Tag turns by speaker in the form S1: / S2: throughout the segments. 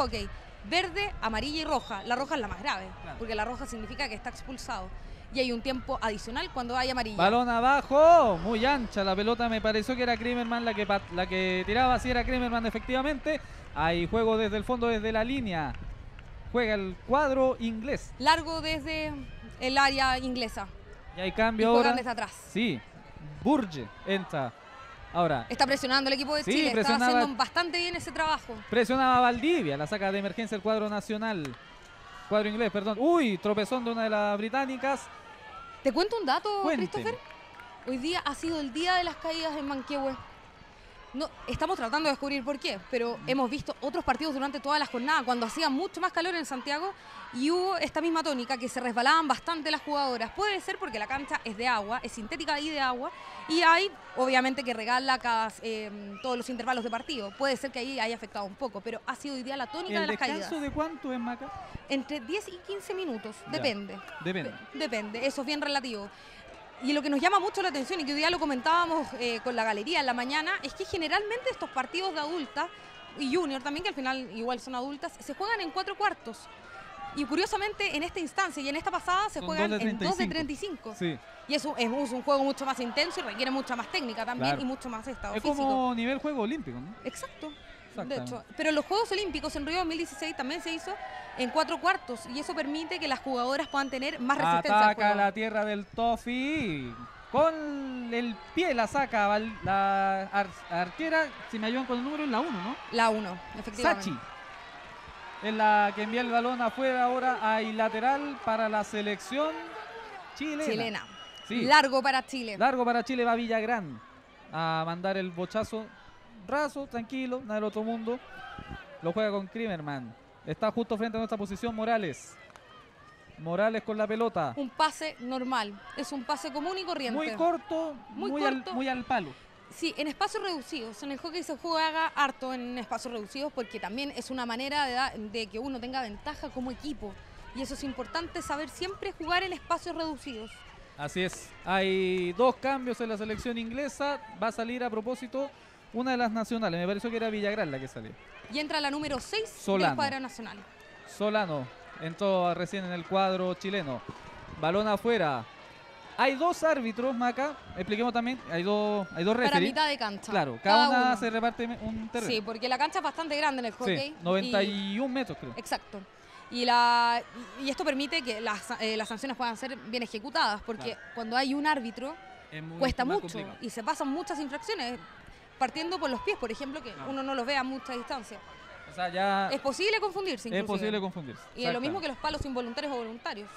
S1: hockey. Verde, amarilla y roja. La roja es la más grave, porque la roja significa que está expulsado. Y hay un tiempo adicional cuando hay amarilla.
S2: Balón abajo, muy ancha la pelota, me pareció que era Kremerman la que, la que tiraba, sí era Kremerman efectivamente. Hay juego desde el fondo, desde la línea. Juega el cuadro inglés.
S1: Largo desde el área inglesa.
S2: Y hay cambio y ahora.
S1: desde atrás.
S2: Sí, Burge entra. Ahora.
S1: Está presionando el equipo de Chile, está haciendo bastante bien ese trabajo.
S2: Presionaba Valdivia, la saca de emergencia el cuadro nacional. Cuadro inglés, perdón. Uy, tropezón de una de las británicas.
S1: ¿Te cuento un dato, Christopher? Hoy día ha sido el día de las caídas en Manquehue. No, estamos tratando de descubrir por qué, pero hemos visto otros partidos durante toda la jornada, cuando hacía mucho más calor en Santiago y hubo esta misma tónica que se resbalaban bastante las jugadoras. Puede ser porque la cancha es de agua, es sintética y de agua, y hay obviamente que regala cada, em, todos los intervalos de partido. Puede ser que ahí haya afectado un poco, pero ha sido hoy día la tónica de las caídas.
S2: ¿El descanso de cuánto es, Maca?
S1: Entre 10 y 15 minutos, depende.
S2: Depende.
S1: Depende, eso es bien relativo. Y lo que nos llama mucho la atención y que hoy día lo comentábamos eh, con la galería en la mañana es que generalmente estos partidos de adultas y junior también, que al final igual son adultas, se juegan en cuatro cuartos. Y curiosamente en esta instancia y en esta pasada se juegan en 2 de 35. Sí. Y es un, es un, juego mucho más intenso y requiere mucha más técnica también y mucho más estado
S2: es como nivel juego olímpico, ¿no?
S1: Exacto. De hecho, pero los Juegos Olímpicos en Río 2016 también se hizo en cuatro cuartos y eso permite que las jugadoras puedan tener más resistencia.
S2: Ataca la tierra del Tofi. Con el pie la saca la arquera, si me ayudan con el número, es la 1, ¿no?
S1: La 1, efectivamente.
S2: Sachi. Es la que envía el balón afuera ahora. Hay lateral para la selección chilena.
S1: Chilena. Largo para Chile.
S2: Largo para Chile va Villagrán a mandar el bochazo raso, tranquilo, nada del otro mundo. Lo juega con Krimerman. Está justo frente a nuestra posición Morales. Morales con la pelota.
S1: Un pase normal. Es un pase común y corriente.
S2: Muy corto, muy, Al, muy al palo.
S1: Sí, en espacios reducidos. En el hockey se juega harto en espacios reducidos porque también es una manera de, de, que uno tenga ventaja como equipo. Y eso es importante saber siempre jugar en espacios reducidos.
S2: Así es. Hay dos cambios en la selección inglesa. Va a salir a propósito una de las nacionales. Me pareció que era Villagrán la que salió.
S1: Y entra la número 6 del cuadro nacional.
S2: Solano entró recién en el cuadro chileno. Balón afuera. Hay dos árbitros, Maca. Expliquemos también. Hay dos, hay dos
S1: Para mitad de cancha.
S2: Claro, cada, una se reparte un terreno.
S1: Sí, porque la cancha es bastante grande en el hockey. Sí,
S2: 91 metros, creo.
S1: Exacto. Y, la, y esto permite que las, eh, las sanciones puedan ser bien ejecutadas, porque cuando hay un árbitro, cuesta mucho y se pasan muchas infracciones partiendo por los pies, por ejemplo, que uno no los ve a mucha distancia.
S2: O sea, ya
S1: es posible confundirse.
S2: Es posible confundirse.
S1: Y es lo mismo que los palos involuntarios o voluntarios.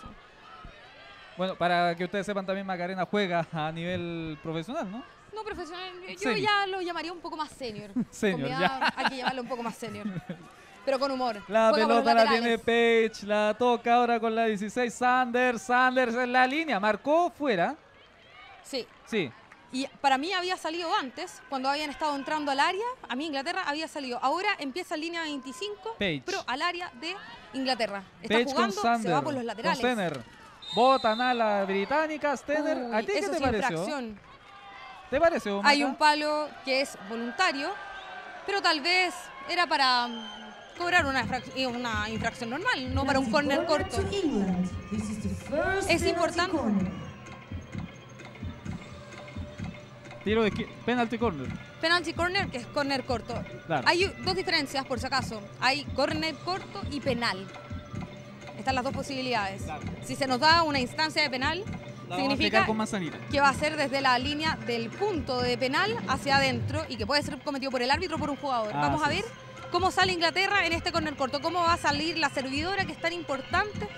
S2: Bueno, para que ustedes sepan también, Macarena juega a nivel profesional, ¿no?
S1: No profesional, yo ya lo llamaría un poco más senior.
S2: senior, ya.
S1: Hay que llamarlo un poco más senior. Pero con humor.
S2: La pelota la tiene Page, la toca ahora con la 16 Sanders, Sanders en la línea, marcó fuera.
S1: Sí.
S2: Sí,
S1: y para mí había salido antes, cuando habían estado entrando al área, a mí Inglaterra había salido. Ahora empieza en línea 25, pero al área de Inglaterra. Está jugando, se va por los laterales.
S2: Con Botan a la británica, Stenner. ¿A ti qué te pareció? ¿Te pareció?
S1: Hay un palo que es voluntario, pero tal vez era para cobrar una, una infracción normal, no para un corner corto. Es importante
S2: Tiro de penalty corner.
S1: Penalty corner, que es corner corto. Hay dos diferencias, por si acaso. Hay corner corto y penal. Están las dos posibilidades. Si se nos da una instancia de penal, significa que va a ser desde la línea del punto de penal hacia adentro y que puede ser cometido por el árbitro o por un jugador. Ah, Vamos a ver cómo sale Inglaterra en este corner corto, cómo va a salir la servidora que es tan importante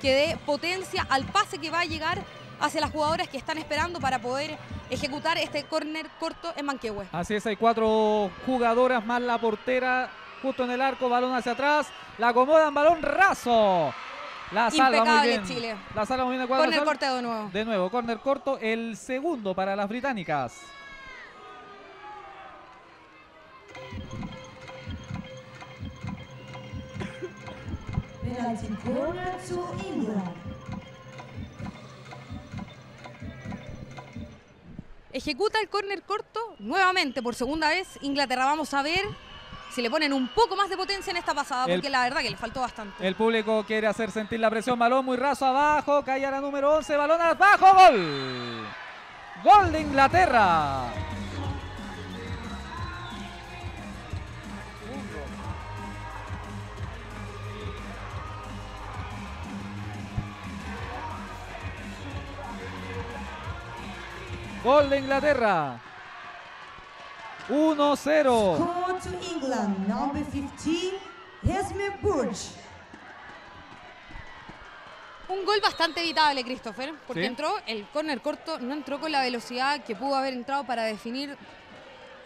S1: que dé potencia al pase que va a llegar hacia las jugadoras que están esperando para poder ejecutar este córner corto en Manquehue.
S2: Así es, hay cuatro jugadoras más la portera justo en el arco, balón hacia atrás, la acomodan, balón raso. La salva muy bien.
S1: Chile.
S2: La salva muy bien.
S1: Corner corto de nuevo.
S2: De nuevo, corner corto, el segundo para las británicas. Penalty corner to England.
S1: Ejecuta el córner corto nuevamente por segunda vez. Inglaterra, vamos a ver si le ponen un poco más de potencia en esta pasada, porque la verdad que le faltó bastante.
S2: El público quiere hacer sentir la presión. Balón muy raso abajo. Cae a la número 11. Balón abajo. Gol. Gol de Inglaterra. Gol de Inglaterra. 1-0.
S3: Score to England, number 15, Esme Burge.
S1: Un gol bastante evitable, Christopher, porque entró el córner corto, no entró con la velocidad que pudo haber entrado para definir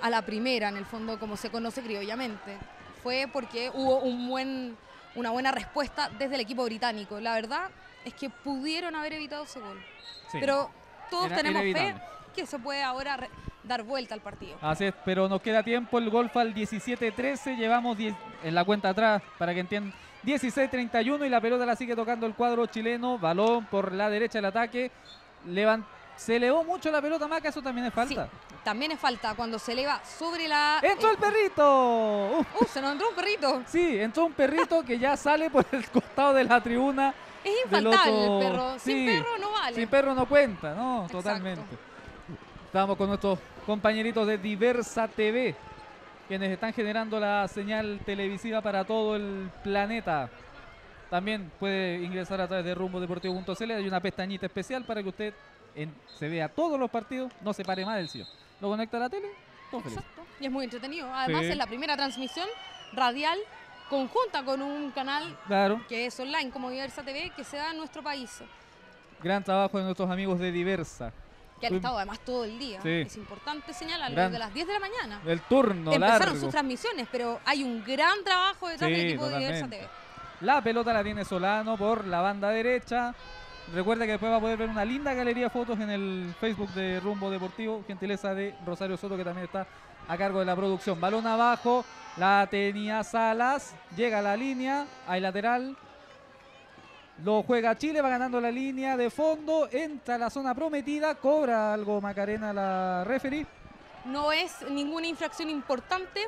S1: a la primera, en el fondo, como se conoce criollamente. Fue porque hubo un buen, una buena respuesta desde el equipo británico. La verdad es que pudieron haber evitado ese gol. Pero todos tenemos fe que se puede ahora dar vuelta al partido.
S2: Así es, pero nos queda tiempo. El golf al 17-13. Llevamos en la cuenta atrás para que entiendan. 16-31 y la pelota la sigue tocando el cuadro chileno. Balón por la derecha del ataque. se elevó mucho la pelota, Maca. Eso también es falta.
S1: también es falta cuando se eleva sobre la.
S2: ¡Entró el perrito!
S1: Uh, se nos entró un perrito.
S2: Sí, entró un perrito que ya sale por el costado de la tribuna.
S1: Es infaltable el perro. Sin perro no vale.
S2: Sin perro no cuenta, ¿no? Totalmente. Estamos con nuestros compañeritos de Diversa TV, quienes están generando la señal televisiva para todo el planeta. También puede ingresar a través de rumbodeportivo.cl. Hay una pestañita especial para que usted se vea todos los partidos, no se pare más del cielo. Lo conecta a la tele, todo
S1: Exacto. Y es muy entretenido. Además, es la primera transmisión radial conjunta con un canal que es online como Diversa TV que se da en nuestro país.
S2: Gran trabajo de nuestros amigos de Diversa
S1: que han estado además todo el día. Es importante señalarlo, desde las 10 de la mañana.
S2: El turno
S1: Empezaron sus transmisiones, pero hay un gran trabajo detrás del equipo de Diversa TV.
S2: La pelota la tiene Solano por la banda derecha. Recuerda que después va a poder ver una linda galería de fotos en el Facebook de Rumbo Deportivo, gentileza de Rosario Soto, que también está a cargo de la producción. Balón abajo, la tenía Salas, llega a la línea, hay lateral, lo juega Chile, va ganando la línea de fondo, entra a la zona prometida, cobra algo Macarena la referee.
S1: No es ninguna infracción importante,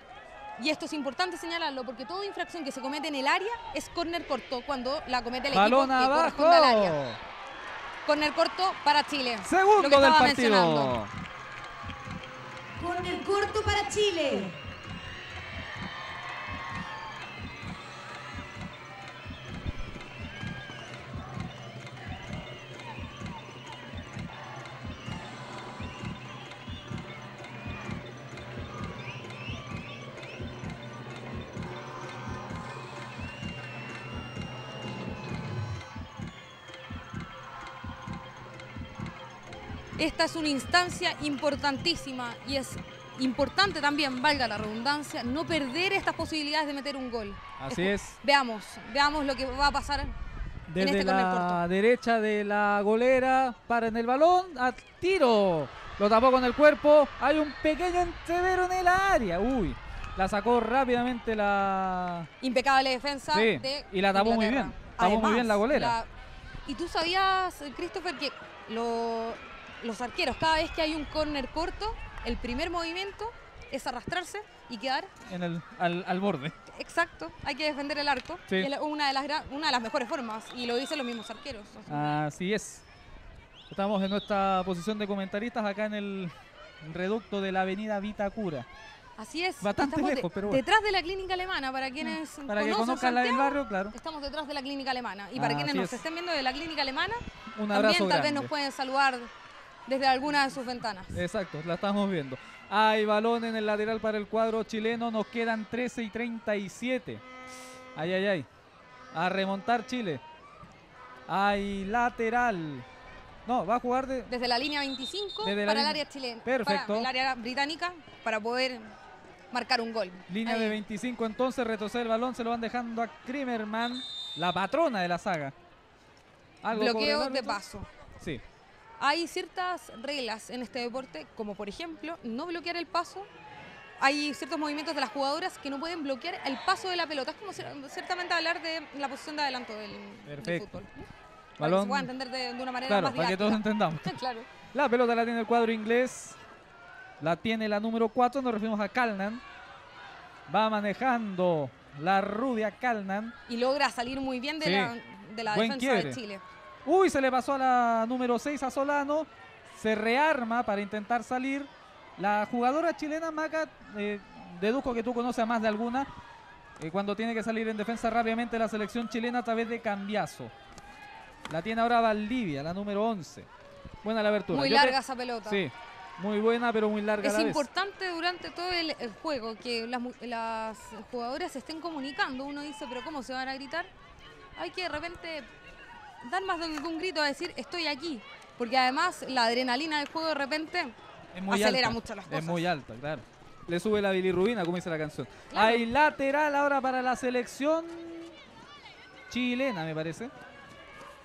S1: y esto es importante señalarlo porque toda infracción que se comete en el área es córner corto cuando la comete el
S2: equipo que abajo. al área.
S1: Córner corto para Chile.
S2: Segundo del partido.
S3: Córner corto para Chile.
S1: Esta es una instancia importantísima y es importante también, valga la redundancia, no perder estas posibilidades de meter un gol.
S2: Así es.
S1: Veamos, veamos lo que va a pasar.
S2: Desde este la derecha de la golera, para en el balón, a tiro. Lo tapó con el cuerpo. Hay un pequeño entrevero en el área. Uy, la sacó rápidamente la.
S1: Impecable defensa. Sí,
S2: y la tapó muy bien. Tapó muy bien la golera.
S1: Y tú sabías, Christopher, que lo, los arqueros, cada vez que hay un córner corto, el primer movimiento es arrastrarse y quedar
S2: en el, al, borde.
S1: Exacto, hay que defender el arco. es una de, las, una de las mejores formas y lo dicen los mismos arqueros.
S2: Así es. Estamos en nuestra posición de comentaristas acá en el reducto de la avenida Vitacura.
S1: Así es.
S2: Bastante lejos, pero
S1: Detrás de la clínica alemana, para quienes
S2: para que conozcan la del barrio, claro.
S1: Estamos detrás de la clínica alemana. Y para quienes nos estén viendo de la clínica alemana,
S2: Un abrazo
S1: también tal vez nos pueden saludar desde alguna de sus ventanas.
S2: Exacto, la estamos viendo. Hay balón en el lateral para el cuadro chileno. Nos quedan 13 y 37. Ay, ay, ay. A remontar Chile. Hay lateral. No, va a jugar
S1: desde la línea 25 para el área chilena.
S2: Perfecto.
S1: Para el área británica para poder marcar un gol.
S2: Línea de 25 entonces, retrocede el balón, se lo van dejando a Krimerman, la patrona de la saga.
S1: Bloqueo de paso.
S2: Sí.
S1: Hay ciertas reglas en este deporte, como por ejemplo no bloquear el paso. Hay ciertos movimientos de las jugadoras que no pueden bloquear el paso de la pelota. Es como ciertamente hablar de la posición de adelanto del, fútbol. Para que se pueda entender de, una manera más
S2: para que todos entendamos.
S1: claro.
S2: La pelota la tiene el cuadro inglés. La tiene la número 4, nos referimos a Calnan. Va manejando la rubia Calnan.
S1: Y logra salir muy bien de la, de la defensa de Chile.
S2: Uy, se le pasó a la número 6 a Solano. Se rearma para intentar salir. La jugadora chilena, Maca, eh, deduzco que tú conoces a más de alguna. Eh, cuando tiene que salir en defensa rápidamente la selección chilena a través de cambiazo. La tiene ahora Valdivia, la número 11. Buena la abertura.
S1: Muy larga esa pelota.
S2: Sí, muy buena, pero muy larga.
S1: Es importante durante todo el, juego que las, las, jugadoras se estén comunicando. Uno dice, pero ¿cómo se van a gritar? Hay que de repente dar más de un grito a decir, estoy aquí. Porque además la adrenalina del juego de repente acelera mucho las cosas.
S2: Es muy alta, claro. Le sube la bilirrubina, como dice la canción. Hay lateral ahora para la selección chilena, me parece.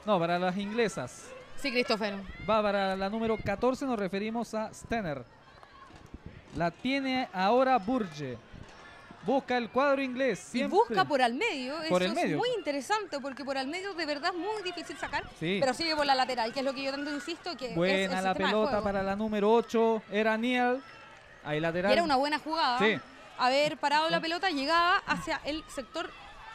S2: No, para las inglesas.
S1: Sí, Christopher.
S2: Va para la número 14, nos referimos a Stenner. La tiene ahora Burge. Busca el cuadro inglés.
S1: Y busca por al medio. Eso es muy interesante porque por al medio de verdad es muy difícil sacar. Pero sigue por la lateral, que es lo que yo tanto insisto. que
S2: Buena la pelota para la número 8. Era Niel. Ahí lateral.
S1: era una buena jugada. Sí. Haber parado la pelota llegaba hacia el sector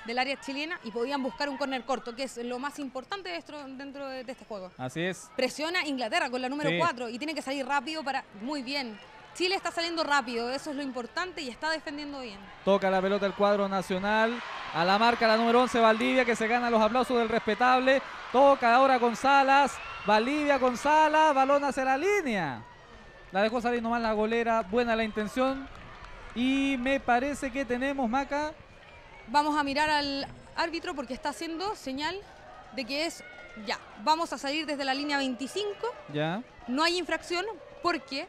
S1: del área chilena y podían buscar un córner corto, que es lo más importante dentro, de, este juego.
S2: Así es.
S1: Presiona Inglaterra con la número 4 y tiene que salir rápido para... Muy bien. Chile está saliendo rápido, eso es lo importante y está defendiendo bien.
S2: Toca la pelota el cuadro nacional. A la marca la número 11, Valdivia, que se gana los aplausos del respetable. Toca ahora con Salas. Valdivia con Salas. Balón hacia la línea. La dejó salir nomás la golera. Buena la intención. Y me parece que tenemos, Maca,
S1: Vamos a mirar al árbitro porque está haciendo señal de que es ya. Vamos a salir desde la línea 25.
S2: Ya.
S1: No hay infracción porque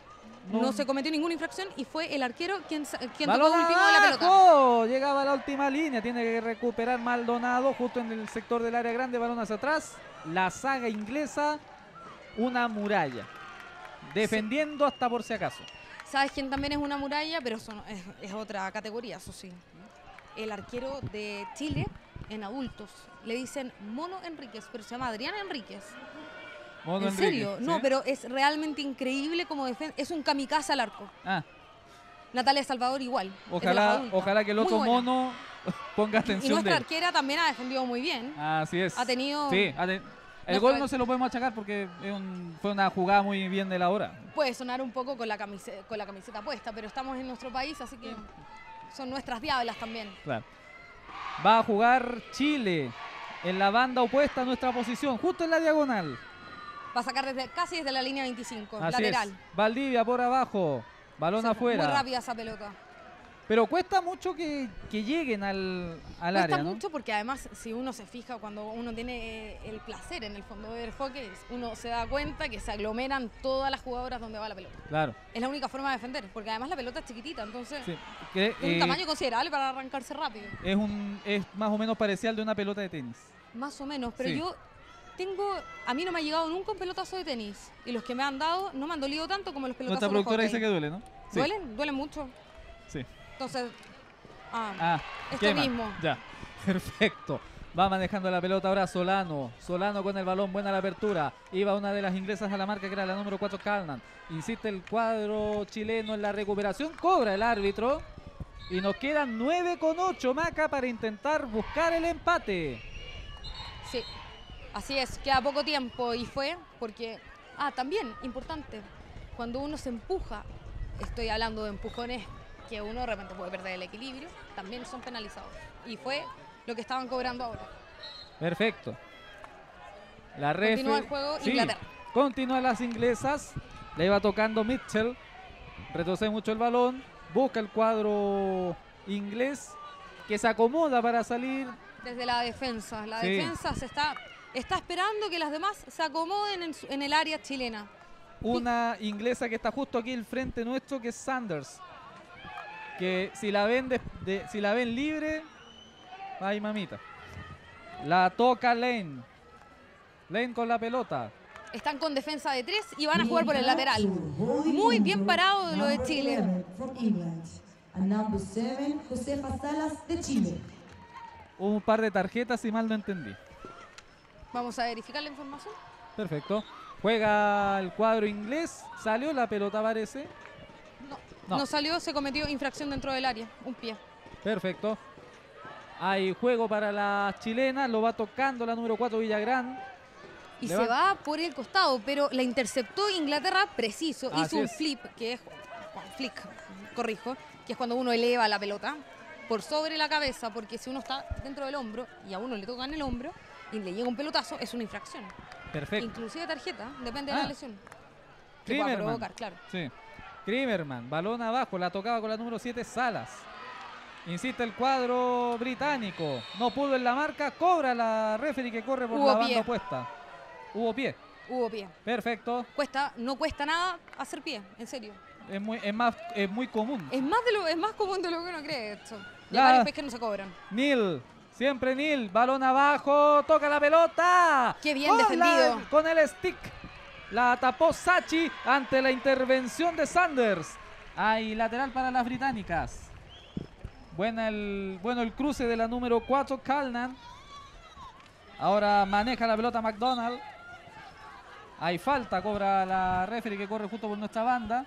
S1: no. se cometió ninguna infracción y fue el arquero quien, quien tocó último de la pelota.
S2: Llegaba a la última línea, tiene que recuperar Maldonado justo en el sector del área grande, balón hacia atrás. La saga inglesa, una muralla. Defendiendo hasta por si acaso.
S1: ¿Sabes quién también es una muralla? Pero eso es, es otra categoría, eso sí el arquero de Chile en adultos. Le dicen Mono Enríquez, pero se llama Adrián Enríquez.
S2: Mono
S1: ¿En serio? No, pero es realmente increíble como defensa. Es un kamikaze al arco.
S2: Ah.
S1: Natalia Salvador igual.
S2: Ojalá, ojalá que el otro mono ponga atención.
S1: Y nuestra arquera también ha defendido muy bien.
S2: Así es.
S1: Ha tenido.
S2: Sí, el gol no se lo podemos achacar porque fue una jugada muy bien de la hora.
S1: Puede sonar un poco con la, camiseta, con la camiseta puesta, pero estamos en nuestro país, así que son nuestras diablas también.
S2: Claro. Va a jugar Chile en la banda opuesta a nuestra posición, justo en la diagonal.
S1: Va a sacar desde, casi desde la línea 25, lateral.
S2: Valdivia por abajo, balón afuera.
S1: Muy rápida esa pelota.
S2: Pero cuesta mucho que, lleguen al, al
S1: cuesta
S2: área.
S1: Cuesta mucho porque además, si uno se fija, cuando uno tiene el placer en el fondo del hockey, uno se da cuenta que se aglomeran todas las jugadoras donde va la pelota.
S2: Claro.
S1: Es la única forma de defender, porque además la pelota es chiquitita, entonces es un eh, tamaño considerable para arrancarse rápido.
S2: Es, un, es más o menos parecido de una pelota de tenis.
S1: Más o menos, pero yo tengo, a mí no me ha llegado nunca un pelotazo de tenis. Y los que me han dado no me han dolido tanto como los pelotazos
S2: Nuestra productora dice que duele, ¿no?
S1: ¿Duelen? ¿Duelen mucho?
S2: Sí.
S1: Entonces, ah,
S2: ah
S1: esto mismo.
S2: Ya, perfecto. Va manejando la pelota ahora Solano. Solano con el balón, buena la apertura. Iba una de las ingresas a la marca que era la número 4 Calnan. Insiste el cuadro chileno en la recuperación. Cobra el árbitro. Y nos quedan 9 con 8 Maca para intentar buscar el empate.
S1: Sí, así es. Queda poco tiempo y fue porque... Ah, también, importante. Cuando uno se empuja, estoy hablando de empujones que uno de repente puede perder el equilibrio, también son penalizados. Y fue lo que estaban cobrando ahora.
S2: Perfecto. La
S1: Continúa el juego Inglaterra.
S2: Continúa las inglesas. Le iba tocando Mitchell. Retrocede mucho el balón. Busca el cuadro inglés que se acomoda para salir.
S1: Desde la defensa. La defensa se está, está esperando que las demás se acomoden en, en el área chilena.
S2: Una inglesa que está justo aquí al frente nuestro, que es Sanders que si la ven, de, si la ven libre, ay mamita. La toca Lane. Lane con la pelota.
S1: Están con defensa de tres y van a jugar por el lateral. Muy bien parado de lo de Chile.
S2: Un par de tarjetas y mal no entendí.
S1: Vamos a verificar la información.
S2: Perfecto. Juega el cuadro inglés. Salió la pelota, parece.
S1: No. salió, se cometió infracción dentro del área, un pie.
S2: Perfecto. Hay juego para la chilena, lo va tocando la número 4 Villagrán.
S1: Y se va por el costado, pero la interceptó Inglaterra preciso.
S2: Así
S1: Hizo un
S2: es.
S1: flip, que es. Flick, corrijo, que es cuando uno eleva la pelota por sobre la cabeza, porque si uno está dentro del hombro y a uno le toca en el hombro y le llega un pelotazo, es una infracción.
S2: Perfecto.
S1: Inclusive tarjeta, depende de
S2: Ah.
S1: la lesión. Que pueda provocar, claro.
S2: Sí. Krimerman, balón abajo, la tocaba con la número 7 Salas. Insiste el cuadro británico. No pudo en la marca, cobra la referee que corre por
S1: Hubo
S2: la banda
S1: pie.
S2: opuesta. Hubo pie.
S1: Hubo pie.
S2: Perfecto.
S1: Cuesta, no cuesta nada hacer pie, en serio.
S2: Es muy, es más, es muy común.
S1: Es más de lo, es más común de lo que uno cree esto.
S2: La-
S1: pies que no se cobran.
S2: Neil, siempre Neil, balón abajo, toca la pelota.
S1: Qué bien
S2: Con la-
S1: defendido.
S2: con el stick. La tapó Sachi ante la intervención de Sanders. Hay lateral para las británicas. Buena el, bueno el cruce de la número 4, Calnan. Ahora maneja la pelota McDonald. Hay falta, cobra la referee que corre justo por nuestra banda.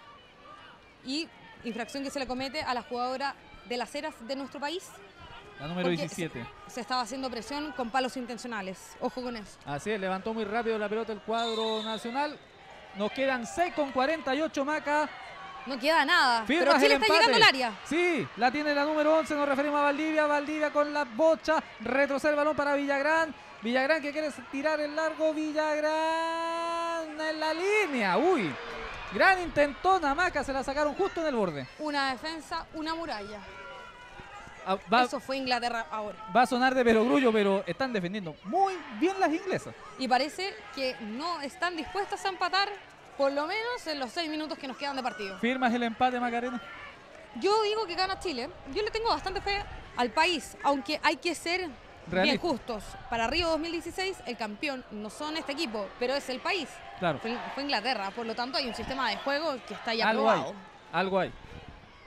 S1: Y infracción que se le comete a la jugadora de las eras de nuestro país.
S2: La número
S1: porque
S2: 17.
S1: Se, se estaba haciendo presión con palos intencionales. Ojo con eso.
S2: Así es, levantó muy rápido la pelota el cuadro nacional. Nos quedan 6 con 48 Maca.
S1: No queda nada.
S2: Firmas
S1: pero Chile está llegando al área.
S2: Sí, la tiene la número 11, nos referimos a Valdivia. Valdivia con la bocha, retrocede el balón para Villagrán. Villagrán que quiere tirar el largo. Villagrán en la línea. Uy, gran intentona Maca, se la sacaron justo en el borde.
S1: Una defensa, una muralla.
S2: Ah, Va,
S1: Eso fue Inglaterra ahora.
S2: va a sonar de perogrullo, pero están defendiendo muy bien las inglesas.
S1: Y parece que no están dispuestas a empatar, por lo menos en los seis minutos que nos quedan de partido.
S2: ¿Firmas el empate, Macarena?
S1: Yo digo que gana Chile. Yo le tengo bastante fe al país, aunque hay que ser bien justos. Para Río 2016, el campeón no son este equipo, pero es el país.
S2: Claro.
S1: Fue, fue Inglaterra, por lo tanto hay un sistema de juego que está ya
S2: Algo hay.
S1: aprobado.
S2: Algo hay.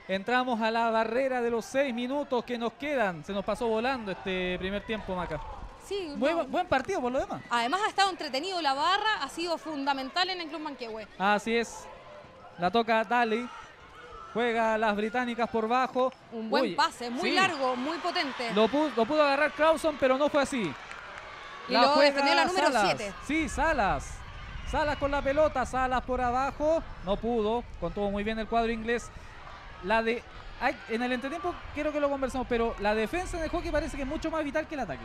S2: Entramos a la barrera de los seis minutos que nos quedan. Se nos pasó volando este primer tiempo, Maca.
S1: Sí,
S2: Buen,
S1: no.
S2: buen partido por lo demás.
S1: Además ha estado entretenido la barra, ha sido fundamental en el Club Manquehue.
S2: Así es. La toca Dali. Juega las británicas por bajo.
S1: Un buen
S2: Uy,
S1: pase, muy
S2: sí.
S1: largo, muy potente.
S2: Lo pudo, lo pudo agarrar Clauson, pero no fue así.
S1: Y lo
S2: juega
S1: defendió la número
S2: Salas.
S1: siete.
S2: Sí, Salas. Salas con la pelota, Salas por abajo. No pudo. Contuvo muy bien el cuadro inglés. La de. en el entretiempo quiero que lo conversemos, pero la defensa en el hockey parece que es mucho más vital que el ataque.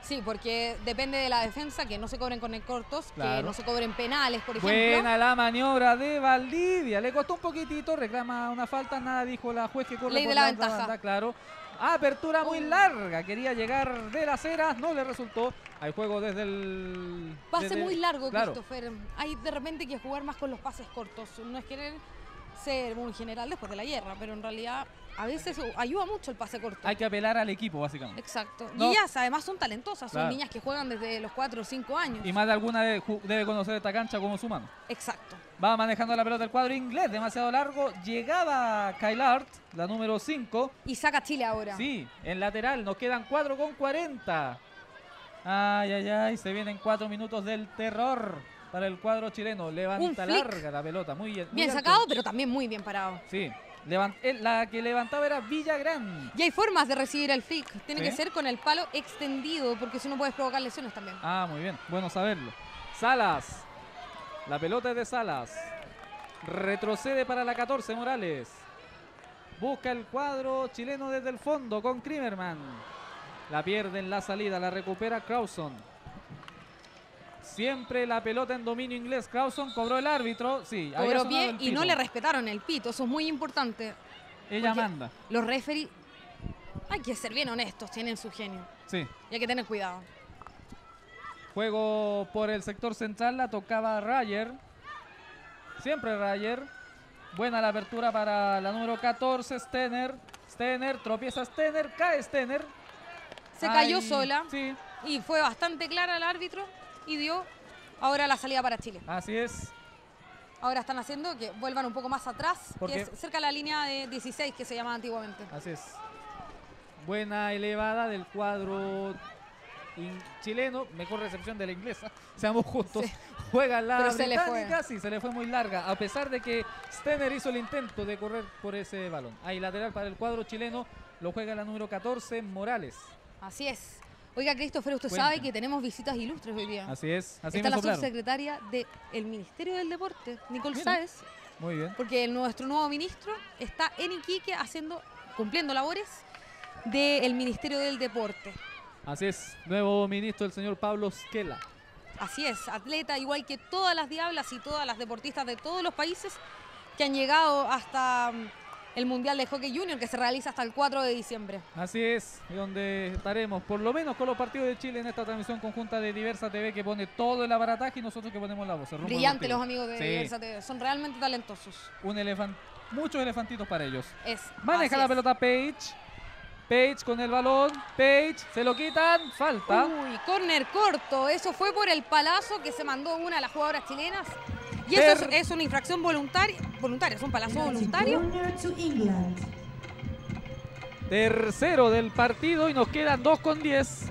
S1: Sí, porque depende de la defensa, que no se cobren con el cortos, que no se cobren penales, por ejemplo.
S2: Buena la maniobra de Valdivia. Le costó un poquitito, reclama una falta, nada dijo la juez que corre
S1: Ley
S2: por
S1: de la
S2: otra
S1: ventaja.
S2: banda, claro. Apertura muy larga, quería llegar de las eras, no le resultó. Hay juego desde el.
S1: Pase
S2: desde-
S1: muy largo,
S2: claro.
S1: Christopher. Hay de repente que jugar más con los pases cortos. No es querer ser muy general después de la guerra, pero en realidad a veces ayuda mucho el pase corto.
S2: Hay que apelar al equipo, básicamente.
S1: Exacto.
S2: No.
S1: Y ellas además son talentosas, son
S2: Claro.
S1: niñas que juegan desde los 4 o 5 años.
S2: Y más de alguna debe, conocer esta cancha como su mano.
S1: Exacto.
S2: Va manejando la pelota el cuadro inglés, demasiado largo. Llegaba Kyle Hart, la número 5.
S1: Y saca Chile ahora.
S2: Sí, en lateral, nos quedan 4 con 40. Ay, ay, ay, se vienen 4 minutos del terror para el cuadro chileno. Levanta larga la pelota, muy bien. muy
S1: Bien
S2: alto.
S1: sacado, pero también muy bien parado.
S2: Sí, él- la que levantaba era Villagrán.
S1: Y hay formas de recibir el flick. Tiene
S2: Sí.
S1: que ser con el palo extendido, porque si no puedes provocar lesiones también.
S2: Ah, muy bien, bueno saberlo. Salas, la pelota es de Salas. Retrocede para la 14, Morales. Busca el cuadro chileno desde el fondo con Krimerman. La pierde en la salida, la recupera Crowson. Siempre la pelota en dominio inglés. Crowson cobró el árbitro. Sí,
S1: Cobró pie y no le respetaron el pito. Eso es muy importante.
S2: Ella manda.
S1: Los referees, hay que ser bien honestos, tienen su genio.
S2: Sí.
S1: Y hay que tener cuidado.
S2: Juego por el sector central, la tocaba Rayer. Siempre Rayer. Buena la apertura para la número 14, Stener. Stener, tropieza Stener, cae Stener.
S1: Se cayó
S2: Ay,
S1: sola
S2: Sí,
S1: y fue bastante clara el árbitro y dio ahora la salida para Chile.
S2: así es.
S1: Ahora están haciendo que vuelvan un poco más atrás,
S2: Porque-
S1: que es cerca de la línea de 16 que se llamaba antiguamente.
S2: Así es. Buena elevada del cuadro chileno. Mejor recepción de la inglesa. Seamos justos.
S1: Sí.
S2: Juega la
S1: Pero se le fue.
S2: británica. Sí, se le fue muy larga. A pesar de que Stener hizo el intento de correr por ese balón. Ahí lateral para el cuadro chileno. Lo juega la número 14, Morales.
S1: Así es. Oiga, Christopher, usted sabe que tenemos visitas ilustres hoy día.
S2: Así es.
S1: Así Está la subsecretaria del Ministerio del Deporte, Nicole Sáez.
S2: Muy bien.
S1: Porque nuestro nuevo ministro está en Iquique haciendo, cumpliendo labores del Ministerio del Deporte.
S2: Así es, nuevo ministro el señor Pablo Skela.
S1: Así es, atleta igual que todas las diablas y todas las deportistas de todos los países que han llegado hasta el Mundial de Hockey Junior que se realiza hasta el 4 de diciembre.
S2: Así es, donde estaremos por lo menos con los partidos de Chile en esta transmisión conjunta de Diversa TV que pone todo el aparataje y nosotros que ponemos la voz.
S1: Brillante los amigos de Diversa TV, son realmente talentosos.
S2: Un elefante, muchos elefantitos para ellos.
S1: Es.
S2: Maneja la pelota Page. Page con el balón. Page, se lo quitan. Falta.
S1: Uy, córner corto. Eso fue por el palazo que se mandó una de las jugadoras chilenas. Y eso es, una infracción voluntaria, voluntaria, es un palazo voluntario.
S2: Tercero del partido y nos quedan 2 con 10.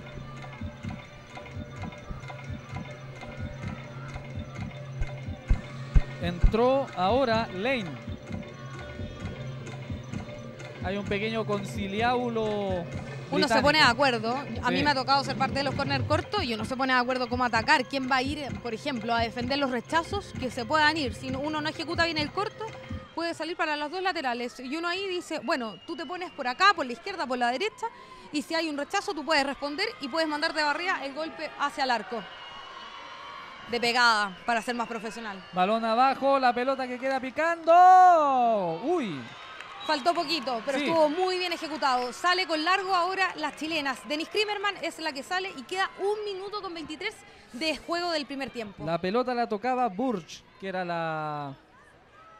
S2: Entró ahora Lane. Hay un pequeño conciliábulo
S1: uno se pone de acuerdo. A mí me ha tocado ser parte de los corner cortos y uno se pone de acuerdo cómo atacar. ¿Quién va a ir, por ejemplo, a defender los rechazos que se puedan ir? Si uno no ejecuta bien el corto, puede salir para los dos laterales. Y uno ahí dice, bueno, tú te pones por acá, por la izquierda, por la derecha, y si hay un rechazo, tú puedes responder y puedes mandar de barriga el golpe hacia el arco. De pegada, para ser más profesional.
S2: Balón abajo, la pelota que queda picando. Uy,
S1: Faltó poquito, pero estuvo muy bien ejecutado. Sale con largo ahora las chilenas. Denis Krimerman es la que sale y queda un minuto con 23 de juego del primer tiempo.
S2: La pelota la tocaba Burch, que era la,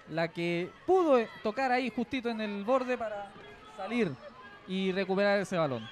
S2: la que pudo tocar ahí justito en el borde para salir y recuperar ese balón.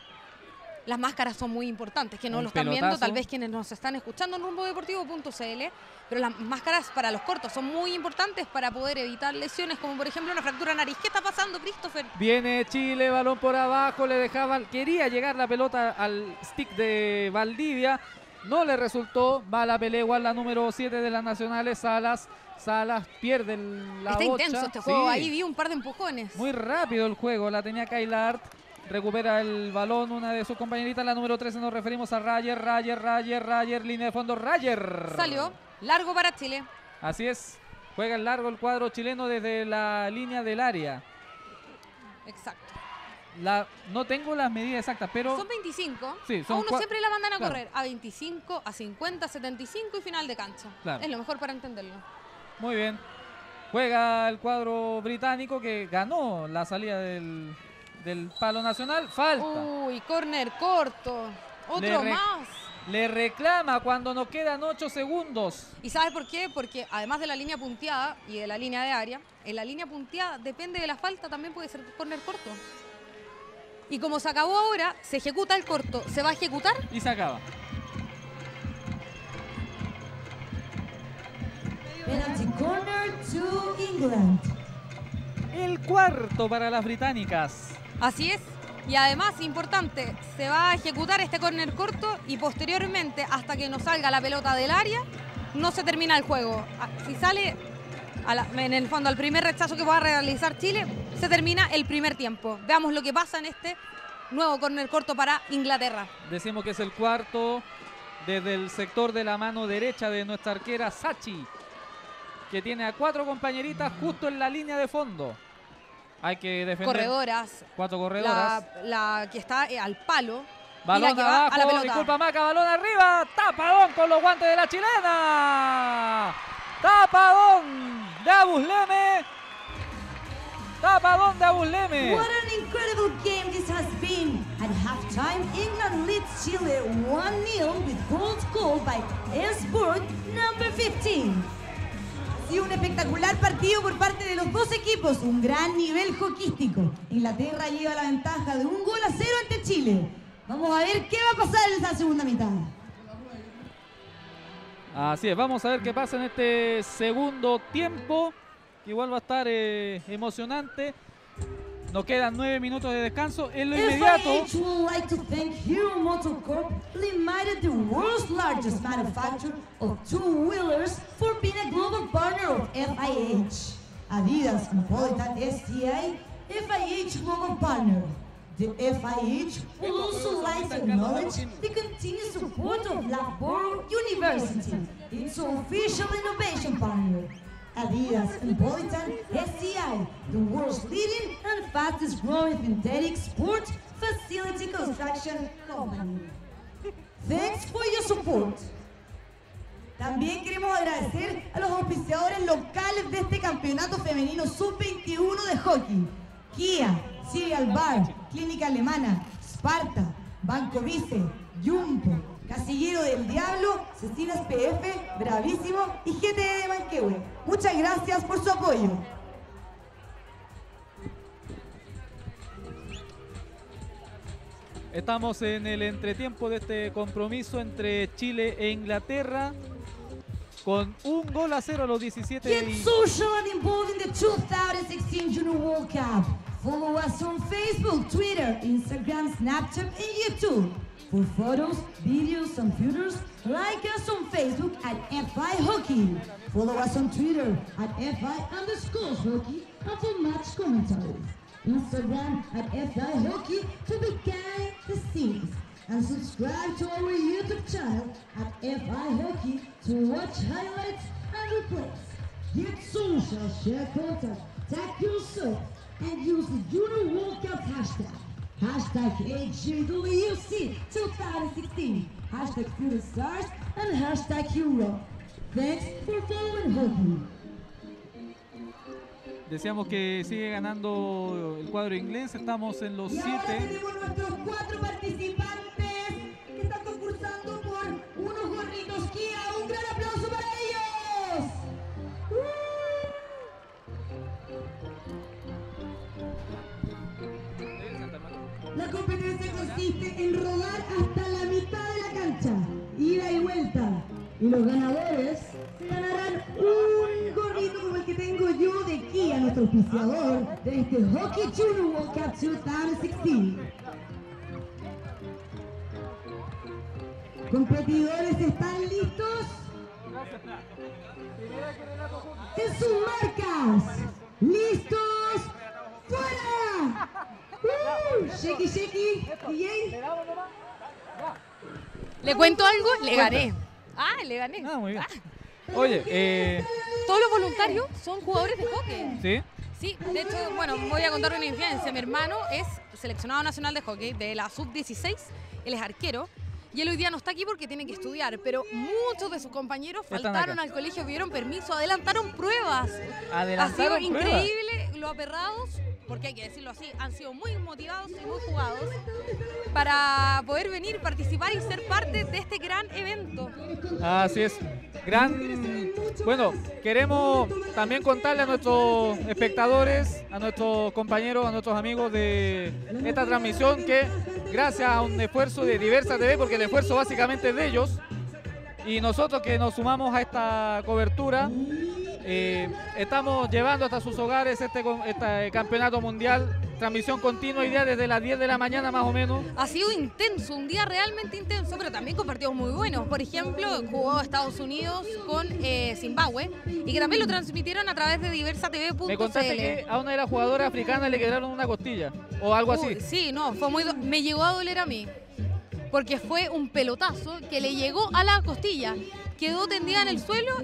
S1: Las máscaras son muy importantes, que no lo están viendo, tal vez quienes nos están escuchando en rumbodeportivo.cl, pero las máscaras para los cortos son muy importantes para poder evitar lesiones, como por ejemplo una fractura nariz. ¿Qué está pasando, Christopher?
S2: Viene Chile, balón por abajo, le dejaba, quería llegar la pelota al stick de Valdivia, no le resultó, va la pelea igual la número 7 de las nacionales, Salas. Salas pierde la
S1: Está intenso este juego, ahí vi un par de empujones.
S2: Muy rápido el juego, la tenía Kailart recupera el balón una de sus compañeritas, la número 13 nos referimos a Rayer, Rayer, Rayer, Rayer, línea de fondo, Rayer.
S1: Salió, largo para Chile.
S2: Así es, juega el largo el cuadro chileno desde la línea del área.
S1: Exacto.
S2: La, no tengo las medidas exactas, pero...
S1: Son 25.
S2: Sí, son
S1: a uno siempre la mandan a correr a 25, a 50, 75 y final de cancha. Es lo mejor para entenderlo.
S2: Muy bien. Juega el cuadro británico que ganó la salida del, del palo nacional. Falta.
S1: Uy, córner corto. Otro más.
S2: Le reclama cuando nos quedan 8 segundos.
S1: ¿Y sabes por qué? Porque además de la línea punteada y de la línea de área, en la línea punteada depende de la falta, también puede ser córner corto. Y como se acabó ahora, se ejecuta el corto, se va a ejecutar.
S2: Y se acaba.
S3: Penalty corner to England.
S2: El cuarto para las británicas.
S1: Así es. Y además, importante, se va a ejecutar este córner corto y posteriormente, hasta que no salga la pelota del área, no se termina el juego. Ah, si sale en el fondo al primer rechazo que va a realizar Chile, se termina el primer tiempo. Veamos lo que pasa en este nuevo córner corto para Inglaterra.
S2: Decimos que es el cuarto desde el sector de la mano derecha de nuestra arquera Sachi, que tiene a cuatro compañeritas justo en la línea de fondo. Hay que defender.
S1: Corredoras.
S2: Cuatro corredoras.
S1: La, que está eh, al palo.
S2: Balón abajo, disculpa Maca, balón arriba. Tapadón con los guantes de la chilena. Tapadón de Abusleme. Tapadón de Abusleme.
S3: What an incredible game this has been. At halftime, England leads Chile 1-0 with goals scored by Ellsberg, number 15 un espectacular partido por parte de los dos equipos, un gran nivel hoquístico. Inglaterra lleva la ventaja de un gol a cero ante Chile. Vamos a ver qué va a pasar en esta segunda mitad.
S2: Así es, vamos a ver qué pasa en este segundo tiempo, igual va a estar eh, emocionante. Nos quedan nueve minutos de descanso. En lo inmediato.
S3: FIH would like to thank Hero Motor Corp, limited the world's largest manufacturer of two-wheelers, for being a global partner of FIH. Adidas, Metropolitan STI, FIH Global Partner. The FIH would also like to acknowledge the continued support of Loughborough University, its official innovation partner. Adidas and Politan SCI, the world's leading and fastest growing synthetic sports facility construction company. Thanks for your support. También queremos agradecer a los auspiciadores locales de este campeonato femenino sub-21 de hockey. Kia, Serial Bar, Clínica Alemana, Sparta, Banco Vice, Jumbo, Casillero del Diablo, Cecinas PF, Bravísimo y GTE de Manquehue. Muchas gracias por su apoyo.
S2: Estamos en el entretiempo de este compromiso entre Chile e Inglaterra con un gol a cero a los 17
S3: Get
S2: y
S3: social and involved in the 2016 Junior World Cup. Follow us on Facebook, Twitter, Instagram, Snapchat, and YouTube. For photos, videos, and futures, like us on Facebook at FI Hockey. Follow us on Twitter at FI underscore hockey and for match commentaries. Instagram at FI Hockey to be behind the scenes. And subscribe to our YouTube channel at FI Hockey to watch highlights and replays. Get social, share content, tag yourself, and use the Junior World Cup hashtag. Hashtag HGWC 2016. Hashtag Student Stars and hashtag Hero. Thanks for following hockey.
S2: decíamos que sigue ganando el cuadro inglés. Estamos en los
S3: Y ahora
S2: 7.
S3: tenemos nuestros cuatro participantes los ganadores se ganarán un gorrito como el que tengo yo de Kia, nuestro auspiciador de este Hockey Junior World Cup 2016. Competidores, ¿están listos? En sus marcas. ¿Listos? ¡Fuera! ¡Uh! Shakey. DJ.
S1: ¿Le cuento algo? Le gané. Ah, le gané.
S2: Ah, muy bien. Oye, eh,
S1: Todos los voluntarios son jugadores de hockey.
S2: ¿sí?
S1: Sí, de hecho, bueno, voy a contar una infidencia. Mi hermano es seleccionado nacional de hockey de la sub-16, él es arquero. Y él hoy día no está aquí porque tiene que estudiar, pero muchos de sus compañeros faltaron al colegio, pidieron permiso, adelantaron pruebas. ha sido
S2: Adelantaron pruebas.
S1: increíble lo aperrados, porque hay que decirlo así, han sido muy motivados y muy jugados para poder venir, participar y ser parte de este gran evento.
S2: Así es. Gran. Bueno, queremos también contarle a nuestros espectadores, a nuestros compañeros, a nuestros amigos de esta transmisión que gracias a un esfuerzo de Diversa TV, porque el esfuerzo básicamente es de ellos, y nosotros que nos sumamos a esta cobertura, eh, estamos llevando hasta sus hogares este, este campeonato mundial, transmisión continua hoy día desde las 10 de la mañana más o menos.
S1: Ha sido intenso, un día realmente intenso, pero también con partidos muy buenos. Por ejemplo, jugó Estados Unidos con eh, Zimbabue y que también lo transmitieron a través de diversatv.cl.
S2: Me contaste que a una de las jugadoras africanas le quedaron una costilla o algo así.
S1: Sí, no, fue muy me llegó a doler a mí. Porque fue un pelotazo que le llegó a la costilla. Quedó tendida en el suelo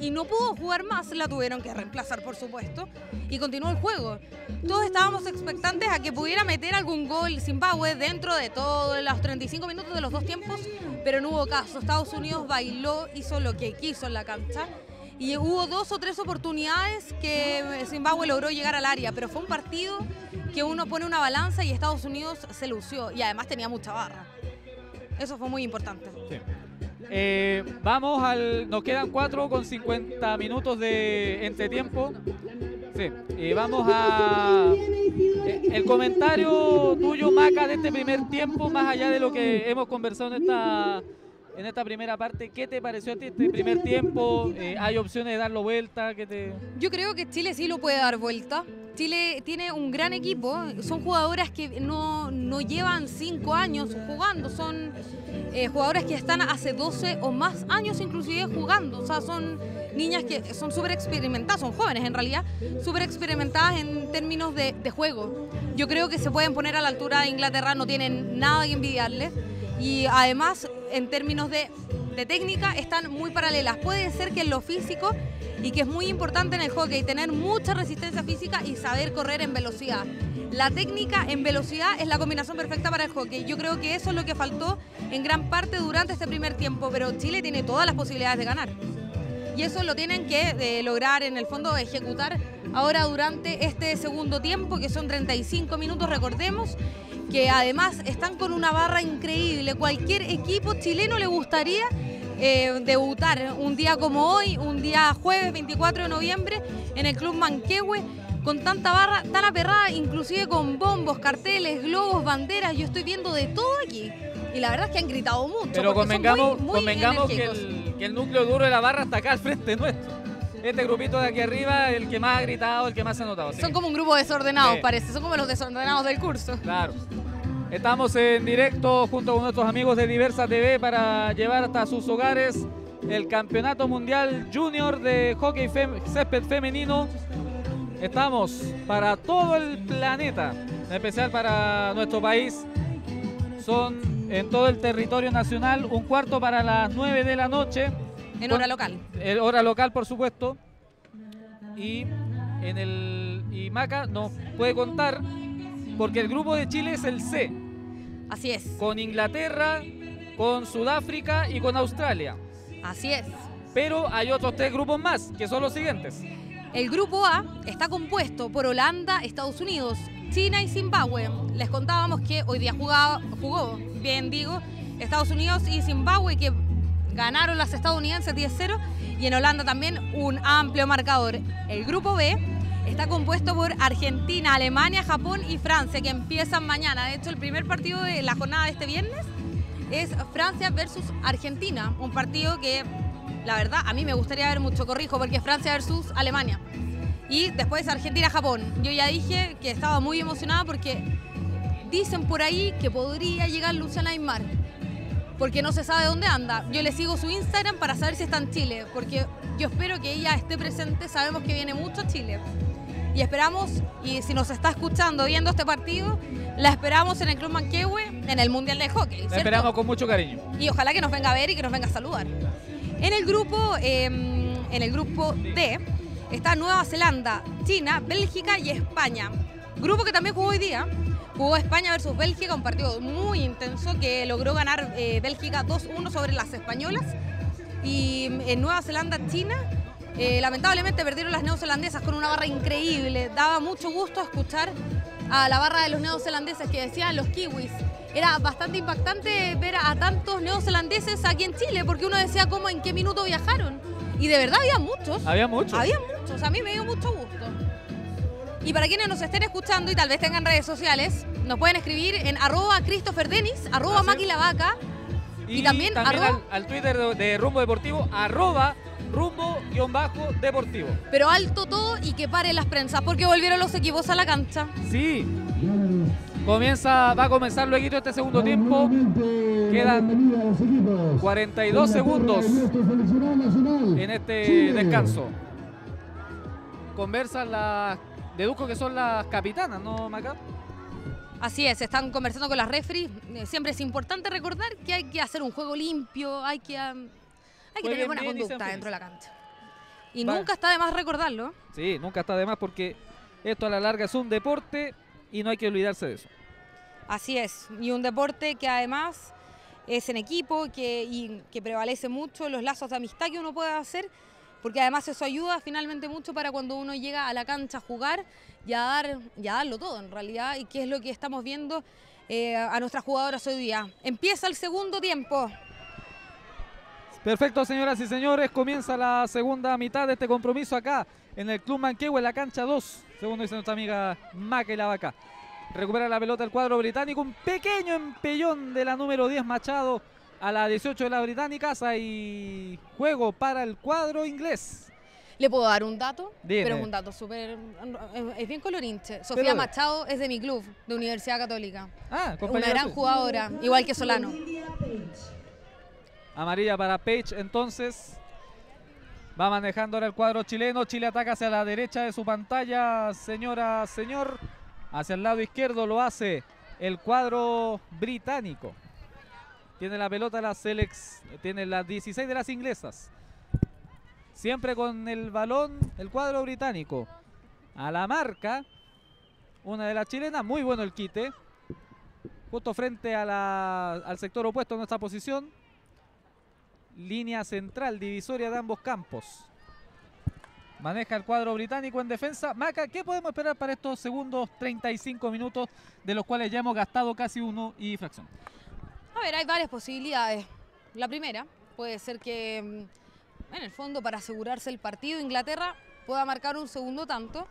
S1: y no pudo jugar más. La tuvieron que reemplazar, por supuesto. Y continuó el juego. Todos estábamos expectantes a que pudiera meter algún gol Zimbabue dentro de todos los 35 minutos de los dos tiempos, pero no hubo caso. Estados Unidos bailó, hizo lo que quiso en la cancha. Y hubo dos o tres oportunidades que Zimbabue logró llegar al área, pero fue un partido que uno pone una balanza y Estados Unidos se lució y además tenía mucha barra. Eso fue muy importante.
S2: Eh, vamos al. Nos quedan 4 con 50 minutos de entretiempo. Sí. Y vamos a. eh, El comentario tuyo, Maca, de este primer tiempo, más allá de lo que hemos conversado en esta, en esta primera parte, ¿qué te pareció a ti este primer tiempo? Eh, ¿Hay opciones de darlo vuelta? ¿Qué te...
S1: Yo creo que Chile sí lo puede dar vuelta. Chile tiene un gran equipo, son jugadoras que no, no llevan cinco años jugando, son eh, jugadoras que están hace 12 o más años inclusive jugando, o sea, son niñas que son súper experimentadas, son jóvenes en realidad, súper experimentadas en términos de, de, juego. Yo creo que se pueden poner a la altura de Inglaterra, no tienen nada que envidiarles. Y además, en términos de, técnica, están muy paralelas. Puede ser que en lo físico, y que es muy importante en el hockey, tener mucha resistencia física y saber correr en velocidad. La técnica en velocidad es la combinación perfecta para el hockey. Yo creo que eso es lo que faltó en gran parte durante este primer tiempo, pero Chile tiene todas las posibilidades de ganar. Y eso lo tienen que eh, lograr en el fondo ejecutar ahora durante este segundo tiempo, que son 35 minutos, recordemos, que además están con una barra increíble. Cualquier equipo chileno le gustaría eh, debutar un día como hoy, un día jueves 24 de noviembre, en el Club Manquehue con tanta barra tan aperrada, inclusive con bombos, carteles, globos, banderas. Yo estoy viendo de todo aquí. Y la verdad es que han gritado mucho.
S2: Pero convengamos, convengamos que, el, núcleo duro de la barra está acá al frente nuestro. Este grupito de aquí arriba, el que más ha gritado, el que más se ha notado.
S1: Son como un grupo desordenado, parece. Son como los desordenados del curso.
S2: Claro. Estamos en directo junto con nuestros amigos de Diversa TV para llevar hasta sus hogares el Campeonato Mundial Junior de Hockey Césped Femenino Estamos para todo el planeta, en especial para nuestro país. Son en todo el territorio nacional un cuarto para las 9 de la noche.
S1: En hora local.
S2: En hora local, por supuesto. Y en el y Maca nos puede contar porque el grupo de Chile es el C.
S1: Así es.
S2: Con Inglaterra, con Sudáfrica y con Australia.
S1: Así es.
S2: Pero hay otros tres grupos más, que son los siguientes.
S1: El grupo A está compuesto por Holanda, Estados Unidos, China y Zimbabue. Les contábamos que hoy día jugaba, jugó, bien digo, Estados Unidos y Zimbabue que ganaron las estadounidenses 10-0 y en Holanda también un amplio marcador. El grupo B está compuesto por Argentina, Alemania, Japón y Francia que empiezan mañana. De hecho, el primer partido de la jornada de este viernes es Francia versus Argentina, un partido que la verdad, a mí me gustaría ver mucho, corrijo, porque es Francia versus Alemania. Y después Argentina-Japón. Yo ya dije que estaba muy emocionada porque dicen por ahí que podría llegar Luciana Aymar, porque no se sabe dónde anda. Yo le sigo su Instagram para saber si está en Chile, porque yo espero que ella esté presente, sabemos que viene mucho a Chile. Y esperamos, y si nos está escuchando, viendo este partido, la esperamos en el Club Manquehue, en el Mundial de Hockey.
S2: La esperamos con mucho cariño.
S1: Y ojalá que nos venga a ver y que nos venga a saludar. En el grupo, em, en el grupo D está Nueva Zelanda, China, Bélgica y España. Grupo que también jugó hoy día. Jugó España versus Bélgica, un partido muy intenso que logró ganar eh, Bélgica 2-1 sobre las españolas. Y en Nueva Zelanda, China, eh, lamentablemente perdieron las neozelandesas con una barra increíble. Daba mucho gusto escuchar a la barra de los neozelandeses que decían los kiwis era bastante impactante ver a tantos neozelandeses aquí en Chile, porque uno decía cómo, en qué minuto viajaron. Y de verdad había muchos.
S2: Había muchos.
S1: Había muchos, a mí me dio mucho gusto. Y para quienes nos estén escuchando y tal vez tengan redes sociales, nos pueden escribir en arroba Christopher Denis, arroba Maquilavaca.
S2: Y, también, al, Twitter de, Rumbo Deportivo, arroba rumbo-deportivo.
S1: Pero alto todo y que pare las prensas, porque volvieron los equipos a la cancha.
S2: Sí, Comienza, va a comenzar luego este segundo tiempo. Quedan 42 segundos en este descanso. Conversan las, deduzco que son las capitanas, ¿no, Maca?
S1: Así es, están conversando con las refri. Eh, siempre es importante recordar que hay que hacer un juego limpio, hay que, hay que tener buena conducta dentro de la cancha. Y nunca está de más recordarlo.
S2: Sí, nunca está de más porque esto a la larga es un deporte y no hay que olvidarse de eso.
S1: Así es, y un deporte que además es en equipo que, y que prevalece mucho los lazos de amistad que uno puede hacer, porque además eso ayuda finalmente mucho para cuando uno llega a la cancha a jugar y a, dar, darlo todo en realidad, y que es lo que estamos viendo eh, a nuestras jugadoras hoy día. Empieza el segundo tiempo.
S2: Perfecto, señoras y señores, comienza la segunda mitad de este compromiso acá en el Club Manquehue, en la cancha 2, según dice nuestra amiga Maque Vaca. Recupera la pelota el cuadro británico. Un pequeño empellón de la número 10 Machado a la 18 de la británicas. Hay juego para el cuadro inglés.
S1: ¿Le puedo dar un dato? Pero es un dato súper... Es bien colorinche. Sofía Machado es de mi club, de Universidad Católica. Ah, Una gran jugadora, igual que Solano.
S2: Amarilla para Page entonces. Va manejando ahora el cuadro chileno. Chile ataca hacia la derecha de su pantalla, señora, señor. Hacia el lado izquierdo lo hace el cuadro británico. Tiene la pelota la Selex, tiene las 16 de las inglesas. Siempre con el balón el cuadro británico. A la marca, una de las chilenas, muy bueno el quite. Justo frente al sector opuesto en nuestra posición. Línea central, divisoria de ambos campos. Maneja el cuadro británico en defensa. Maca, ¿qué podemos esperar para estos segundos 35 minutos de los cuales ya hemos gastado casi uno y fracción?
S1: A ver, hay varias posibilidades. La primera puede ser que, mm, en el fondo, para asegurarse el partido, Inglaterra pueda marcar un segundo tanto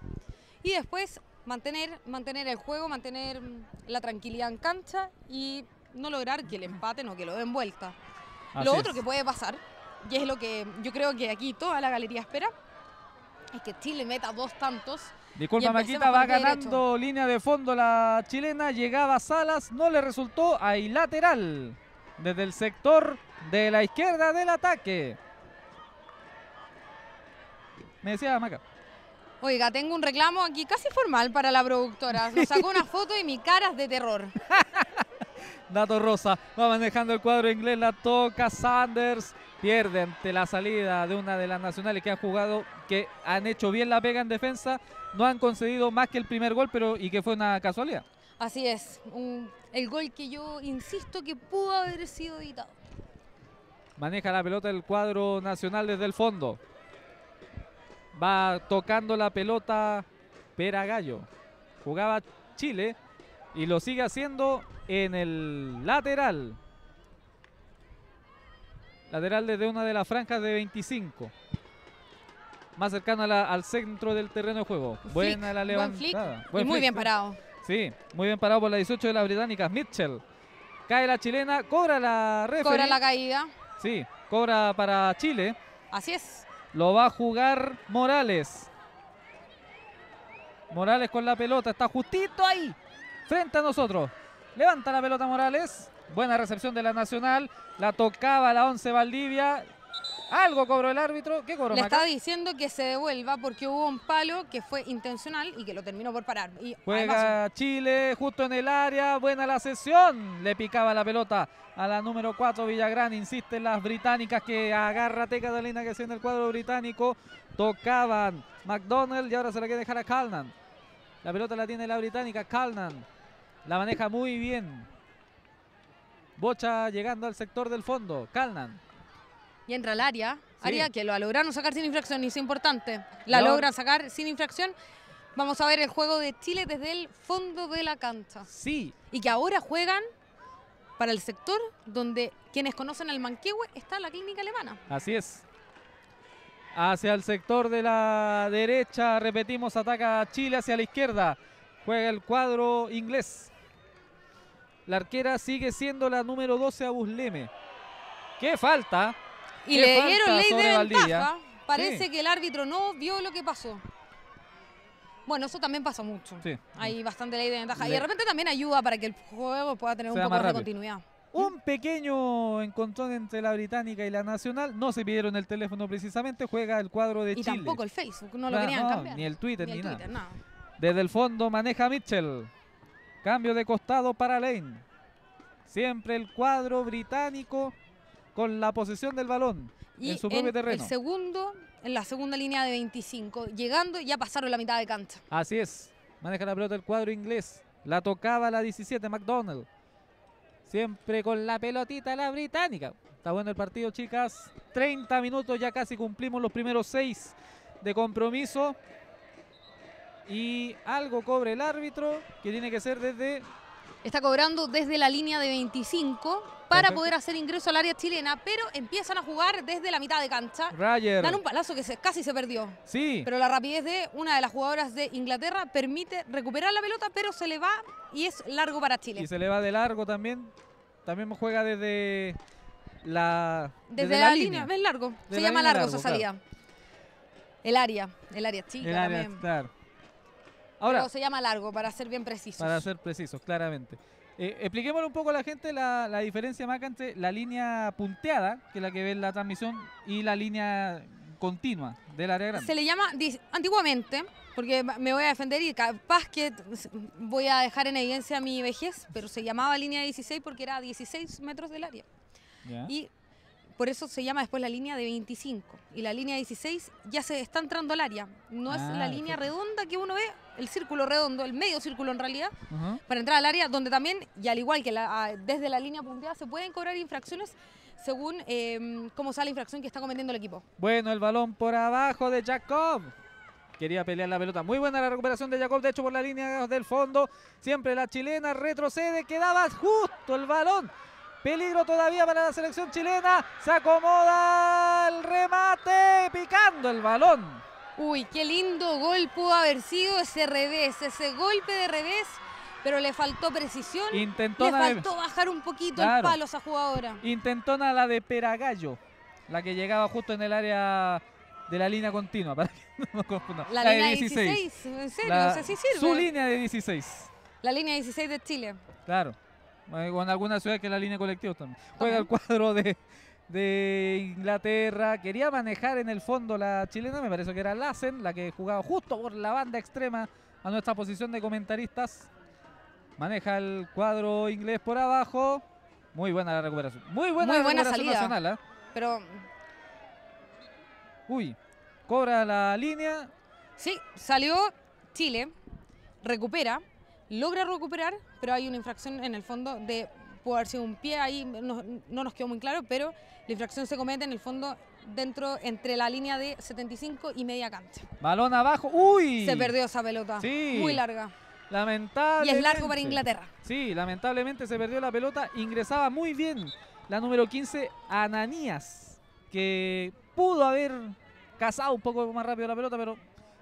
S1: y después mantener, mantener el juego, mantener mm, la tranquilidad en cancha y no lograr que el empate o que lo den vuelta. lo otro que puede pasar, y es lo que yo creo que aquí toda la galería espera, es que Chile meta dos tantos.
S2: Disculpa, Maquita, va ganando línea de fondo la chilena. Llegaba Salas, no le resultó. Hay lateral desde el sector de la izquierda del ataque. Me decía Maca.
S1: Oiga, tengo un reclamo aquí casi formal para la productora. Nos sacó una foto y mi cara es de terror.
S2: Dato Rosa va manejando el cuadro inglés, la toca Sanders, pierde ante la salida de una de las nacionales que ha jugado, que han hecho bien la pega en defensa, no han concedido más que el primer gol, pero y que fue una casualidad.
S1: Así es, el gol que yo insisto que pudo haber sido editado.
S2: Maneja la pelota el cuadro nacional desde el fondo. Va tocando la pelota Pera Gallo. Jugaba Chile y lo sigue haciendo en el lateral. Lateral desde una de las franjas de 25. Más cercana al centro del terreno de juego. Buena la levantada.
S1: y muy bien parado.
S2: Sí, muy bien parado por la 18 de las británicas. Mitchell. Cae la chilena, cobra la referee.
S1: Cobra la caída.
S2: Sí, cobra para Chile.
S1: Así es.
S2: Lo va a jugar Morales. Morales con la pelota, está justito ahí, frente a nosotros. Levanta la pelota Morales. Buena recepción de la Nacional. La tocaba la 11 Valdivia. Algo cobró el árbitro. ¿Qué cobró?
S1: Le está diciendo que se devuelva porque hubo un palo que fue intencional y que lo terminó por parar. Y
S2: Juega Chile justo en el área. Buena la sesión. Le picaba la pelota a la número 4 Villagrán. Insisten las británicas que agarra Teca de Lina que en el cuadro británico. Tocaban McDonald y ahora se la quiere dejar a Calnan. La pelota la tiene la británica Calnan. La maneja muy bien. Bocha llegando al sector del fondo. Calnan.
S1: Y entra al área. Área que lo lograron sacar sin infracción y es importante. La logran sacar sin infracción. Vamos a ver el juego de Chile desde el fondo de la cancha.
S2: Sí.
S1: Y que ahora juegan para el sector donde quienes conocen al Manquehue está la clínica alemana.
S2: Así es. Hacia el sector de la derecha, repetimos, ataca Chile hacia la izquierda. Juega el cuadro inglés. La arquera sigue siendo la número 12 a Busleme. ¡Qué falta!
S1: Y le dieron ley de ventaja. Parece que el árbitro no vio lo que pasó. Bueno, eso también pasa mucho. Hay bastante ley de ventaja. Y de repente también ayuda para que el juego pueda tener un poco más de continuidad.
S2: Un pequeño encontrón entre la británica y la nacional. No se pidieron el teléfono precisamente. Juega el cuadro de Chile.
S1: Y tampoco el Facebook. No lo querían cambiar.
S2: Ni el Twitter, ni, nada. Desde el fondo maneja Mitchell. Cambio de costado para Lane. Siempre el cuadro británico con la posesión del balón en su propio terreno.
S1: El segundo, en la segunda línea de 25, llegando ya pasaron la mitad de cancha.
S2: Así es. Maneja la pelota el cuadro inglés. La tocaba la 17 McDonald. Siempre con la pelotita la británica. Está bueno el partido, chicas. 30 minutos, ya casi cumplimos los primeros 6 de compromiso y algo cobre el árbitro que tiene que ser desde...
S1: Está cobrando desde la línea de 25 para poder hacer ingreso al área chilena, pero empiezan a jugar desde la mitad de cancha.
S2: Roger.
S1: Dan un palazo que se, casi se perdió.
S2: Sí.
S1: Pero la rapidez de una de las jugadoras de Inglaterra permite recuperar la pelota, pero se le va y es largo para Chile.
S2: Y se le va de largo también. También juega desde la,
S1: desde, la, línea. Es largo. se llama largo, esa salida. El área, el área chica el área, Claro. Ahora, se llama largo, para ser bien precisos.
S2: Para ser precisos, claramente. Eh, expliquémosle un poco a la gente la, la diferencia más entre la línea punteada, que es la que ve en la transmisión, y la línea continua del área grande.
S1: Se le llama antiguamente, porque me voy a defender y capaz que voy a dejar en evidencia mi vejez, pero se llamaba línea 16 porque era 16 metros del área. Y por eso se llama después la línea de 25. Y la línea 16 ya se está entrando al área. No es la ah, línea redonda que uno ve, el círculo redondo, el medio círculo en realidad, para entrar al área donde también, y al igual que desde la línea punteada, se pueden cobrar infracciones según em, cómo sale la infracción que está cometiendo el equipo.
S2: Bueno, el balón por abajo de Jacob. Quería pelear la pelota. Muy buena la recuperación de Jacob, de hecho por la línea del fondo. Siempre la chilena retrocede, quedaba justo el balón Peligro todavía para la selección chilena. Se acomoda el remate, picando el balón.
S1: Uy, qué lindo gol pudo haber sido ese revés, ese golpe de revés, pero le faltó precisión.
S2: Intentó
S1: le faltó bajar un poquito el palo a esa jugadora.
S2: Intentó la de Peragallo, la que llegaba justo en el área de la línea continua, para que no nos confundamos.
S1: La, línea de 16. ¿en serio? sirve.
S2: Su línea de 16.
S1: La línea 16 de Chile.
S2: Claro. O en alguna ciudad que la línea colectiva también. Juega el cuadro de, de Inglaterra. Quería manejar en el fondo la chilena, me parece que era Lassen, la que jugaba justo por la banda extrema a nuestra posición de comentaristas. Maneja el cuadro inglés por abajo. Muy buena la recuperación. Muy buena,
S1: Muy buena salida. Nacional, ¿eh? Pero.
S2: Uy, cobra la línea.
S1: Sí, salió Chile, recupera logra recuperar, pero hay una infracción en el fondo de, puede haber sido un pie, ahí no, nos quedó muy claro, pero la infracción se comete en el fondo dentro, entre la línea de 75 y media cancha.
S2: Balón abajo, ¡uy!
S1: Se perdió esa pelota, muy larga.
S2: Lamentable.
S1: Y es largo para Inglaterra.
S2: Sí, lamentablemente se perdió la pelota, ingresaba muy bien la número 15, Ananías, que pudo haber cazado un poco más rápido la pelota, pero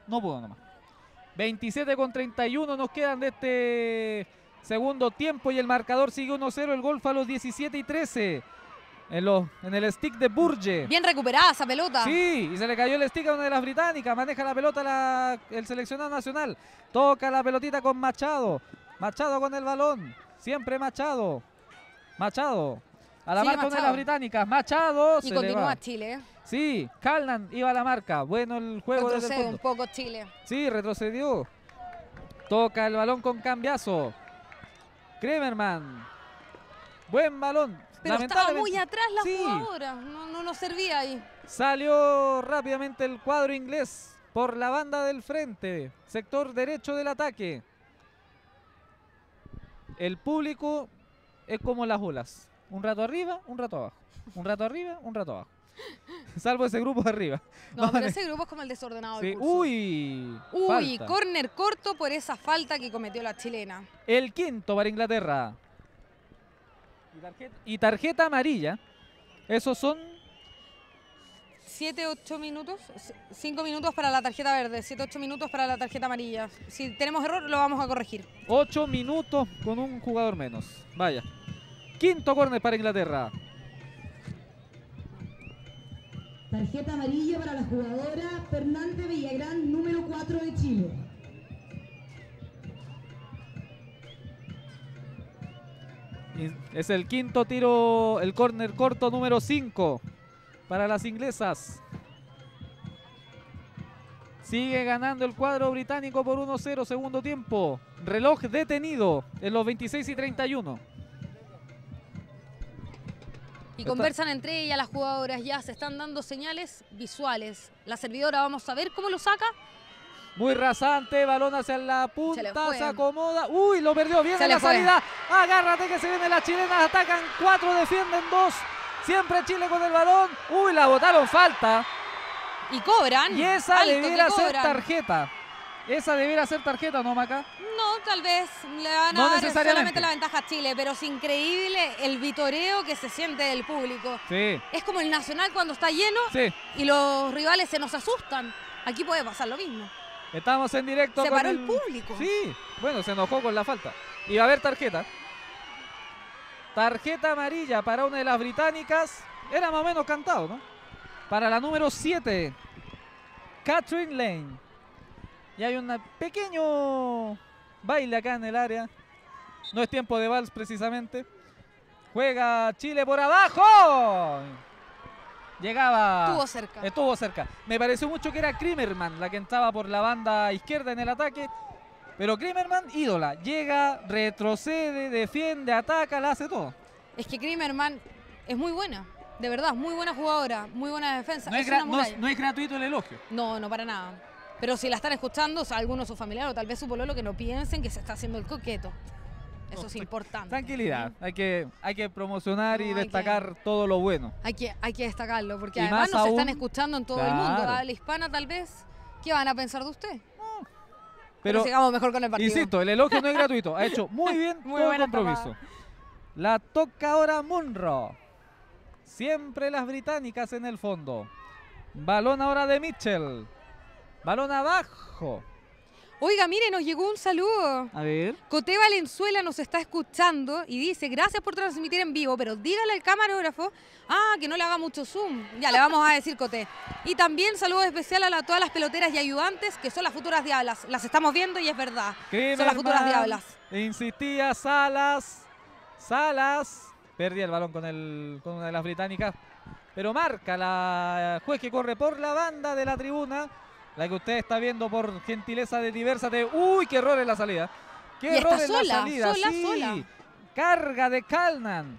S2: no pudo nomás. 27 con 31 nos quedan de este segundo tiempo y el marcador sigue 1-0. El golf a los 17 y 13. En, en el stick de Burge.
S1: Bien recuperada esa pelota.
S2: Sí, y se le cayó el stick a una de las británicas. Maneja la pelota el seleccionado nacional. Toca la pelotita con Machado. Machado con el balón. Siempre Machado. Machado. A la marca de las británicas. Machado.
S1: Y continúa Chile.
S2: Sí, Calnan iba a la marca. Bueno el juego
S1: desde el un poco Chile.
S2: Sí, retrocedió. Toca el balón con cambiazo. Kremerman. Buen balón.
S1: Pero estaba muy atrás la jugadora. No, no nos servía ahí.
S2: Salió rápidamente el cuadro inglés por la banda del frente. Sector derecho del ataque. El público es como las olas. Un rato arriba, un rato abajo. Un rato arriba, un rato abajo. Salvo ese grupo de arriba.
S1: No, pero ese grupo es como el desordenado
S2: sí. Uy.
S1: Uy, corner corto por esa falta que cometió la chilena.
S2: El quinto para Inglaterra. Y tarjeta, amarilla. Esos son
S1: 7, 8 minutos, 5 minutos para la tarjeta verde, 7, 8 minutos para la tarjeta amarilla. Si tenemos error, lo vamos a corregir.
S2: 8 minutos con un jugador menos. Vaya. Quinto córner para Inglaterra.
S3: Tarjeta amarilla para la jugadora Fernande Villagrán, número 4 de Chile.
S2: Es el quinto tiro, el córner corto número 5 para las inglesas. Sigue ganando el cuadro británico por 1-0 segundo tiempo. Reloj detenido en los 26 y 31.
S1: Y conversan entre ellas las jugadoras, ya se están dando señales visuales. La servidora, vamos a ver cómo lo saca.
S2: Muy rasante, balón hacia la punta, se, acomoda. Uy, lo perdió bien en la salida. Agárrate que se viene la chilena, atacan cuatro, defienden dos. Siempre Chile con el balón. Uy, la botaron falta.
S1: Y cobran.
S2: Y esa debiera ser tarjeta. Esa debiera ser tarjeta, ¿no, Maca?
S1: No, tal vez le van a dar solamente la ventaja a Chile, pero es increíble el vitoreo que se siente del público.
S2: Sí.
S1: Es como el Nacional cuando está lleno y los rivales se nos asustan. Aquí puede pasar lo mismo.
S2: Estamos en directo.
S1: Se paró el... público.
S2: Sí, bueno, se enojó con la falta. Y va a haber tarjeta. Tarjeta amarilla para una de las británicas. Era más o menos cantado, ¿no? Para la número 7, Catherine Lane. Y hay un pequeño baile acá en el área. No es tiempo de vals precisamente. Juega Chile por abajo. Llegaba.
S1: Estuvo cerca.
S2: Estuvo cerca. Me pareció mucho que era Krimerman la que entraba por la banda izquierda en el ataque. Pero Krimerman, ídola. Llega, retrocede, defiende, ataca, la hace todo.
S1: Es que Krimerman es muy buena. De verdad, muy buena jugadora, muy buena defensa.
S2: No es, gratuito el elogio.
S1: No, no para nada. Pero si la están escuchando, o sea, alguno su familiar o tal vez su pololo, que no piensen que se está haciendo el coqueto. Eso es importante.
S2: Tranquilidad, hay que, hay que promocionar y destacar todo lo bueno.
S1: Hay que, hay que destacarlo, porque además nos están escuchando en todo el mundo. La hispana tal vez, ¿qué van a pensar de usted? Pero, sigamos mejor con el partido.
S2: Insisto, el elogio no es gratuito. Ha hecho muy bien muy todo el compromiso. La toca ahora Munro. Siempre las británicas en el fondo. Balón ahora de Mitchell. Balón abajo.
S1: Oiga, mire, nos llegó un saludo.
S2: A ver.
S1: Coté Valenzuela nos está escuchando y dice, gracias por transmitir en vivo, pero dígale al camarógrafo, ah, que no le haga mucho zoom. Ya, le vamos a decir, Coté. Y también saludo especial a todas las peloteras y ayudantes, que son las futuras diablas. Las estamos viendo y es verdad. son las futuras diablas.
S2: Insistía Salas. Salas. Perdí el balón con, el, con una de las británicas. Pero marca la juez que corre por la banda de la tribuna. La que usted está viendo por gentileza de diversa de. ¡Uy! ¡Qué error en la salida! ¡Qué error en la salida!
S1: Sola, sí.
S2: Carga de Calnan.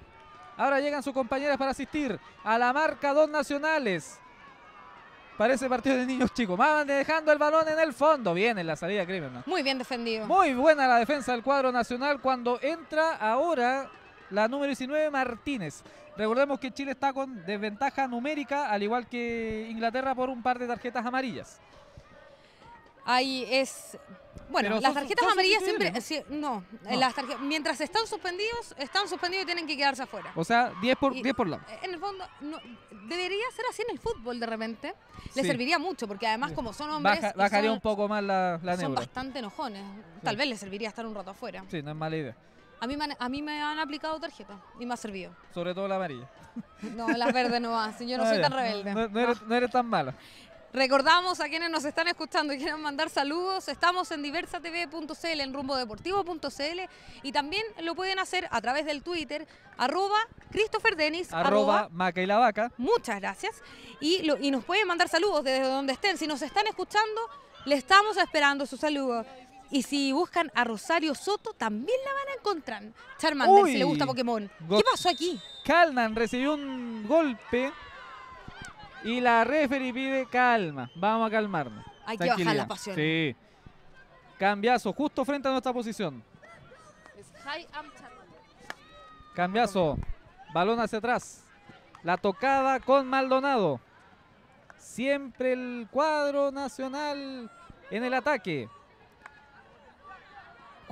S2: Ahora llegan sus compañeras para asistir a la marca dos nacionales. Parece partido de niños chicos. Van dejando el balón en el fondo. Bien en la salida, Crimen.
S1: Muy bien defendido.
S2: Muy buena la defensa del cuadro nacional cuando entra ahora la número 19, Martínez. Recordemos que Chile está con desventaja numérica, al igual que Inglaterra, por un par de tarjetas amarillas.
S1: Ahí es. Bueno, las tarjetas amarillas siempre. ¿no? Las mientras están suspendidos, están suspendidos y tienen que quedarse afuera.
S2: O sea, 10 por, 10 por lado.
S1: En el fondo, debería ser así en el fútbol de repente. Le serviría mucho, porque además, como son hombres.
S2: bajaría un poco más la, la
S1: Son bastante enojones. Tal vez les serviría estar un rato afuera.
S2: Sí, no es mala idea.
S1: A mí, a mí me han aplicado tarjeta y me ha servido.
S2: Sobre todo la amarilla.
S1: No, las verdes no hacen. Yo no ah, soy tan rebelde.
S2: No, no eres tan mala.
S1: Recordamos a quienes nos están escuchando y quieren mandar saludos, estamos en diversatv.cl, en rumbodeportivo.cl y también lo pueden hacer a través del Twitter, arroba Christopher Denis,
S2: arroba, Maca y la Vaca.
S1: Muchas gracias. Y, y nos pueden mandar saludos desde donde estén. Si nos están escuchando, le estamos esperando su saludo. Y si buscan a Rosario Soto, también la van a encontrar. Charmander, si le gusta Pokémon. ¿Qué pasó aquí?
S2: Calnan recibió un golpe y la referee pide calma. Vamos a calmarnos.
S1: Hay que bajar la pasión.
S2: Sí. Cambiazo, justo frente a nuestra posición. Cambiazo. Balón hacia atrás. La tocada con Maldonado. Siempre el cuadro nacional en el ataque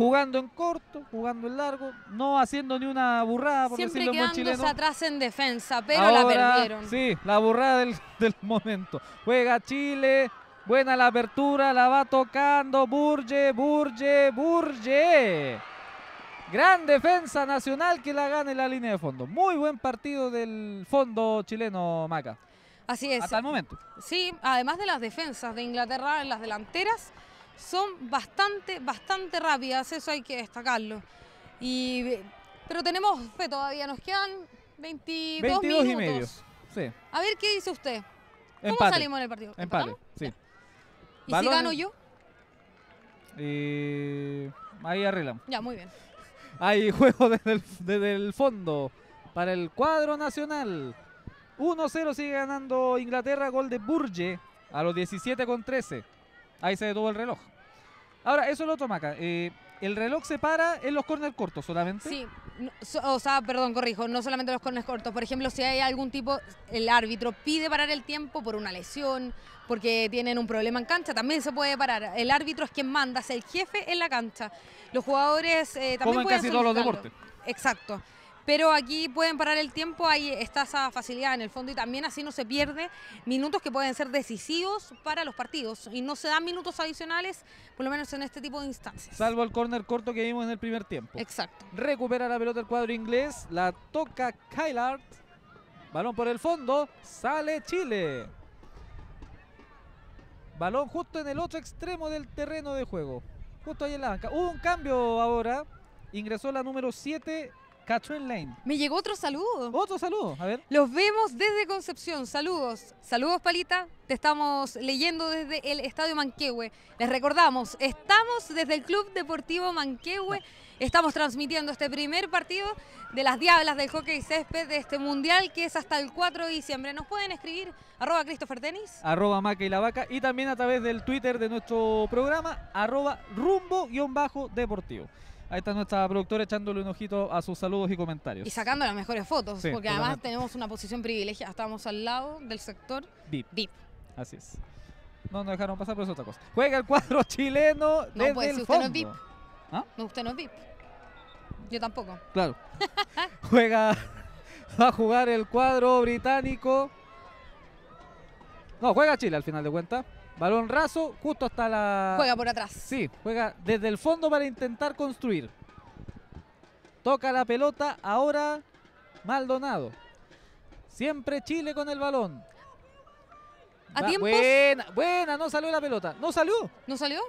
S2: jugando en corto, jugando en largo, no haciendo ni una burrada, por
S1: Siempre chileno. atrás en defensa, pero la perdieron.
S2: Sí, la burrada del, del, momento. Juega Chile, buena la apertura, la va tocando Burge, Burge, Burge. Gran defensa nacional que la gana en la línea de fondo. Muy buen partido del fondo chileno, Maca.
S1: Así es.
S2: Hasta el momento.
S1: Sí, además de las defensas de Inglaterra en las delanteras, son bastante, bastante rápidas, eso hay que destacarlo. Y, pero tenemos fe todavía, nos quedan 22, minutos. y medio.
S2: Sí.
S1: A ver qué dice usted. ¿Cómo salimos en el partido?
S2: Empate, sí.
S1: ¿Y si gano yo?
S2: ahí arreglamos.
S1: Ya, muy bien.
S2: Hay juego desde el, desde el fondo para el cuadro nacional. 1-0 sigue ganando Inglaterra, gol de Burge a los 17 con 13. Ahí se detuvo el reloj. Ahora, eso es lo otro, Maca. Eh, ¿El reloj se para en los corners cortos solamente?
S1: Sí, o sea, perdón, corrijo, no solamente los corners cortos. Por ejemplo, si hay algún tipo, el árbitro pide parar el tiempo por una lesión, porque tienen un problema en cancha, también se puede parar. El árbitro es quien manda, es el jefe en la cancha. Los jugadores eh, también
S2: Como en casi todos los deportes.
S1: Exacto. Pero aquí pueden parar el tiempo, ahí está esa facilidad en el fondo y también así no se pierde minutos que pueden ser decisivos para los partidos y no se dan minutos adicionales, por lo menos en este tipo de instancias.
S2: Salvo el córner corto que vimos en el primer tiempo.
S1: Exacto.
S2: Recupera la pelota el cuadro inglés, la toca Kylart, balón por el fondo, sale Chile. Balón justo en el otro extremo del terreno de juego, justo ahí en la banca. Hubo un cambio ahora, ingresó la número 7 Catherine Lane.
S1: Me llegó otro saludo.
S2: Otro saludo, a ver.
S1: Los vemos desde Concepción. Saludos. Saludos, Palita. Te estamos leyendo desde el Estadio Manquehue. Les recordamos, estamos desde el Club Deportivo Manquehue. Estamos transmitiendo este primer partido de las Diablas del Hockey Césped de este Mundial que es hasta el 4 de diciembre. Nos pueden escribir arroba Christopher Tenis.
S2: Arroba Maca y la Vaca y también a través del Twitter de nuestro programa arroba rumbo-deportivo. Ahí está nuestra productora echándole un ojito a sus saludos y comentarios.
S1: Y sacando las mejores fotos, porque además tenemos una posición privilegiada. Estamos al lado del sector
S2: VIP.
S1: VIP.
S2: Así es. No nos dejaron pasar, pero es otra cosa. Juega el cuadro chileno no, desde pues, si usted no es VIP.
S1: ¿Ah? No, usted no es VIP. Yo tampoco.
S2: Claro. Juega. Va a jugar el cuadro británico. No, juega Chile al final de cuentas. Balón raso, justo hasta la.
S1: Juega por atrás.
S2: Sí, juega desde el fondo para intentar construir. Toca la pelota, ahora Maldonado. Siempre Chile con el balón.
S1: ¿A tiempos?
S2: Buena, buena, no salió la pelota. No salió.
S1: No salió.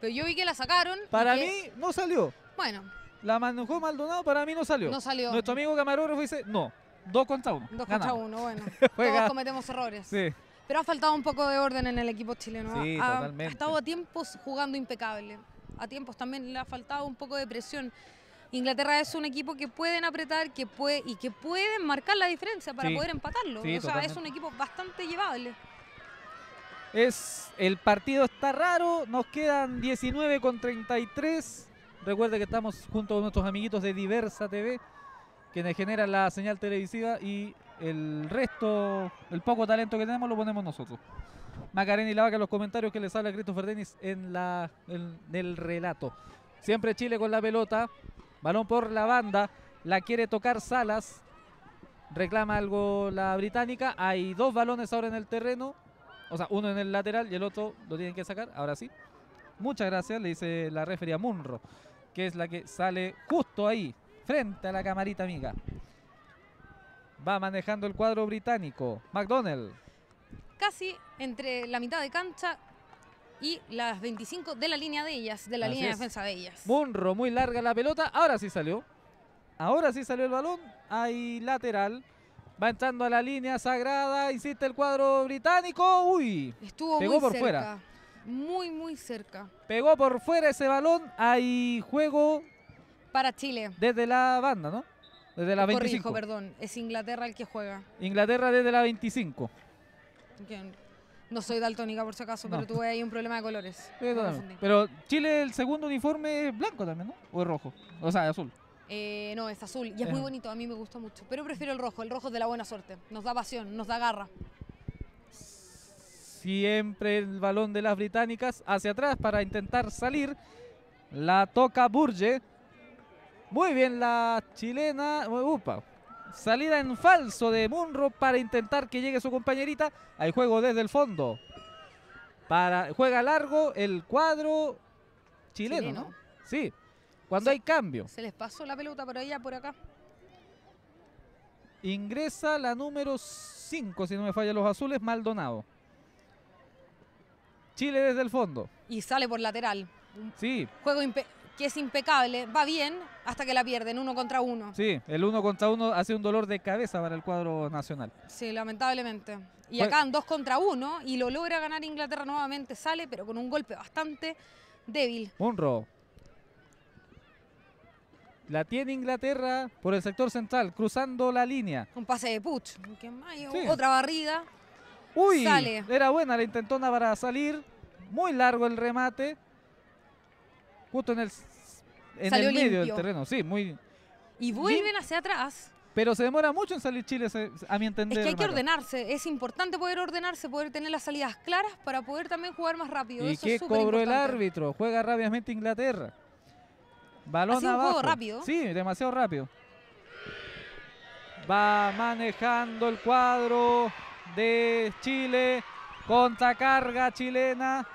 S1: Pero yo vi que la sacaron.
S2: Para mí no salió.
S1: Bueno.
S2: La manejó Maldonado, para mí no salió.
S1: No salió.
S2: Nuestro amigo camarógrafo dice, no, dos contra uno.
S1: Dos contra uno, bueno. Todos cometemos errores.
S2: Sí.
S1: Pero ha faltado un poco de orden en el equipo chileno.
S2: Sí,
S1: ha,
S2: totalmente.
S1: ha estado a tiempos jugando impecable. A tiempos también le ha faltado un poco de presión. Inglaterra es un equipo que pueden apretar que puede, y que pueden marcar la diferencia para poder empatarlo. o sea, es un equipo bastante llevable.
S2: Es, el partido está raro, nos quedan 19 con 33. Recuerde que estamos junto con nuestros amiguitos de Diversa TV, quienes generan la señal televisiva y el resto, el poco talento que tenemos lo ponemos nosotros. Macarena y la vaca los comentarios que les habla Christopher Denis en, la, en el relato. Siempre Chile con la pelota. Balón por la banda. La quiere tocar Salas. Reclama algo la británica. Hay dos balones ahora en el terreno. O sea, uno en el lateral y el otro lo tienen que sacar. Ahora sí. Muchas gracias, le dice la refería Munro, que es la que sale justo ahí, frente a la camarita amiga. Va manejando el cuadro británico. McDonnell.
S1: Casi entre la mitad de cancha y las 25 de la línea de ellas, de la línea de defensa de ellas.
S2: Munro, muy larga la pelota. Ahora sí salió. Ahora sí salió el balón. Hay lateral. Va entrando a la línea sagrada. Insiste el cuadro británico. Uy.
S1: Estuvo
S2: Pegó por
S1: cerca.
S2: fuera.
S1: Muy, muy cerca.
S2: Pegó por fuera ese balón. Hay juego.
S1: Para Chile.
S2: Desde la banda, ¿no? Desde la 25.
S1: Corrijo, perdón. Es Inglaterra el que juega.
S2: Inglaterra desde la 25.
S1: No soy daltónica por si acaso, pero tuve ahí un problema de colores.
S2: pero Chile, el segundo uniforme es blanco también, ¿no? ¿O es rojo? O sea, azul.
S1: Eh, no, es azul. Y es muy bonito, a mí me gusta mucho. Pero prefiero el rojo, el rojo es de la buena suerte. Nos da pasión, nos da garra.
S2: Siempre el balón de las británicas hacia atrás para intentar salir. La toca Burge. Muy bien la chilena. Upa. Salida en falso de Munro para intentar que llegue su compañerita. Hay juego desde el fondo. Para, juega largo el cuadro chileno, Sí. Cuando hay cambio.
S1: Se les pasó la pelota por allá, por acá.
S2: Ingresa la número 5, si no me falla los azules, Maldonado. Chile desde el fondo.
S1: Y sale por lateral.
S2: Sí.
S1: Juego que es impecable, va bien hasta que la pierden uno contra uno.
S2: Sí, el uno contra uno hace un dolor de cabeza para el cuadro nacional.
S1: Sí, lamentablemente. Y acá en dos contra uno y lo logra ganar Inglaterra nuevamente, sale, pero con un golpe bastante débil.
S2: Munro. La tiene Inglaterra por el sector central, cruzando la línea.
S1: Un pase de Puch. Otra barrida.
S2: Uy, sale. era buena la intentona para salir. Muy largo el remate justo en el, en el medio del terreno. Sí, muy.
S1: Y vuelven hacia atrás.
S2: Pero se demora mucho en salir Chile, a mi entender.
S1: Es que hay que ordenarse. Es importante poder ordenarse, poder tener las salidas claras para poder también jugar más rápido.
S2: ¿Y qué cobró el árbitro? Juega rápidamente Inglaterra. Balón
S1: ¿Ha abajo. rápido?
S2: Sí, demasiado rápido. Va manejando el cuadro de Chile. Contracarga chilena.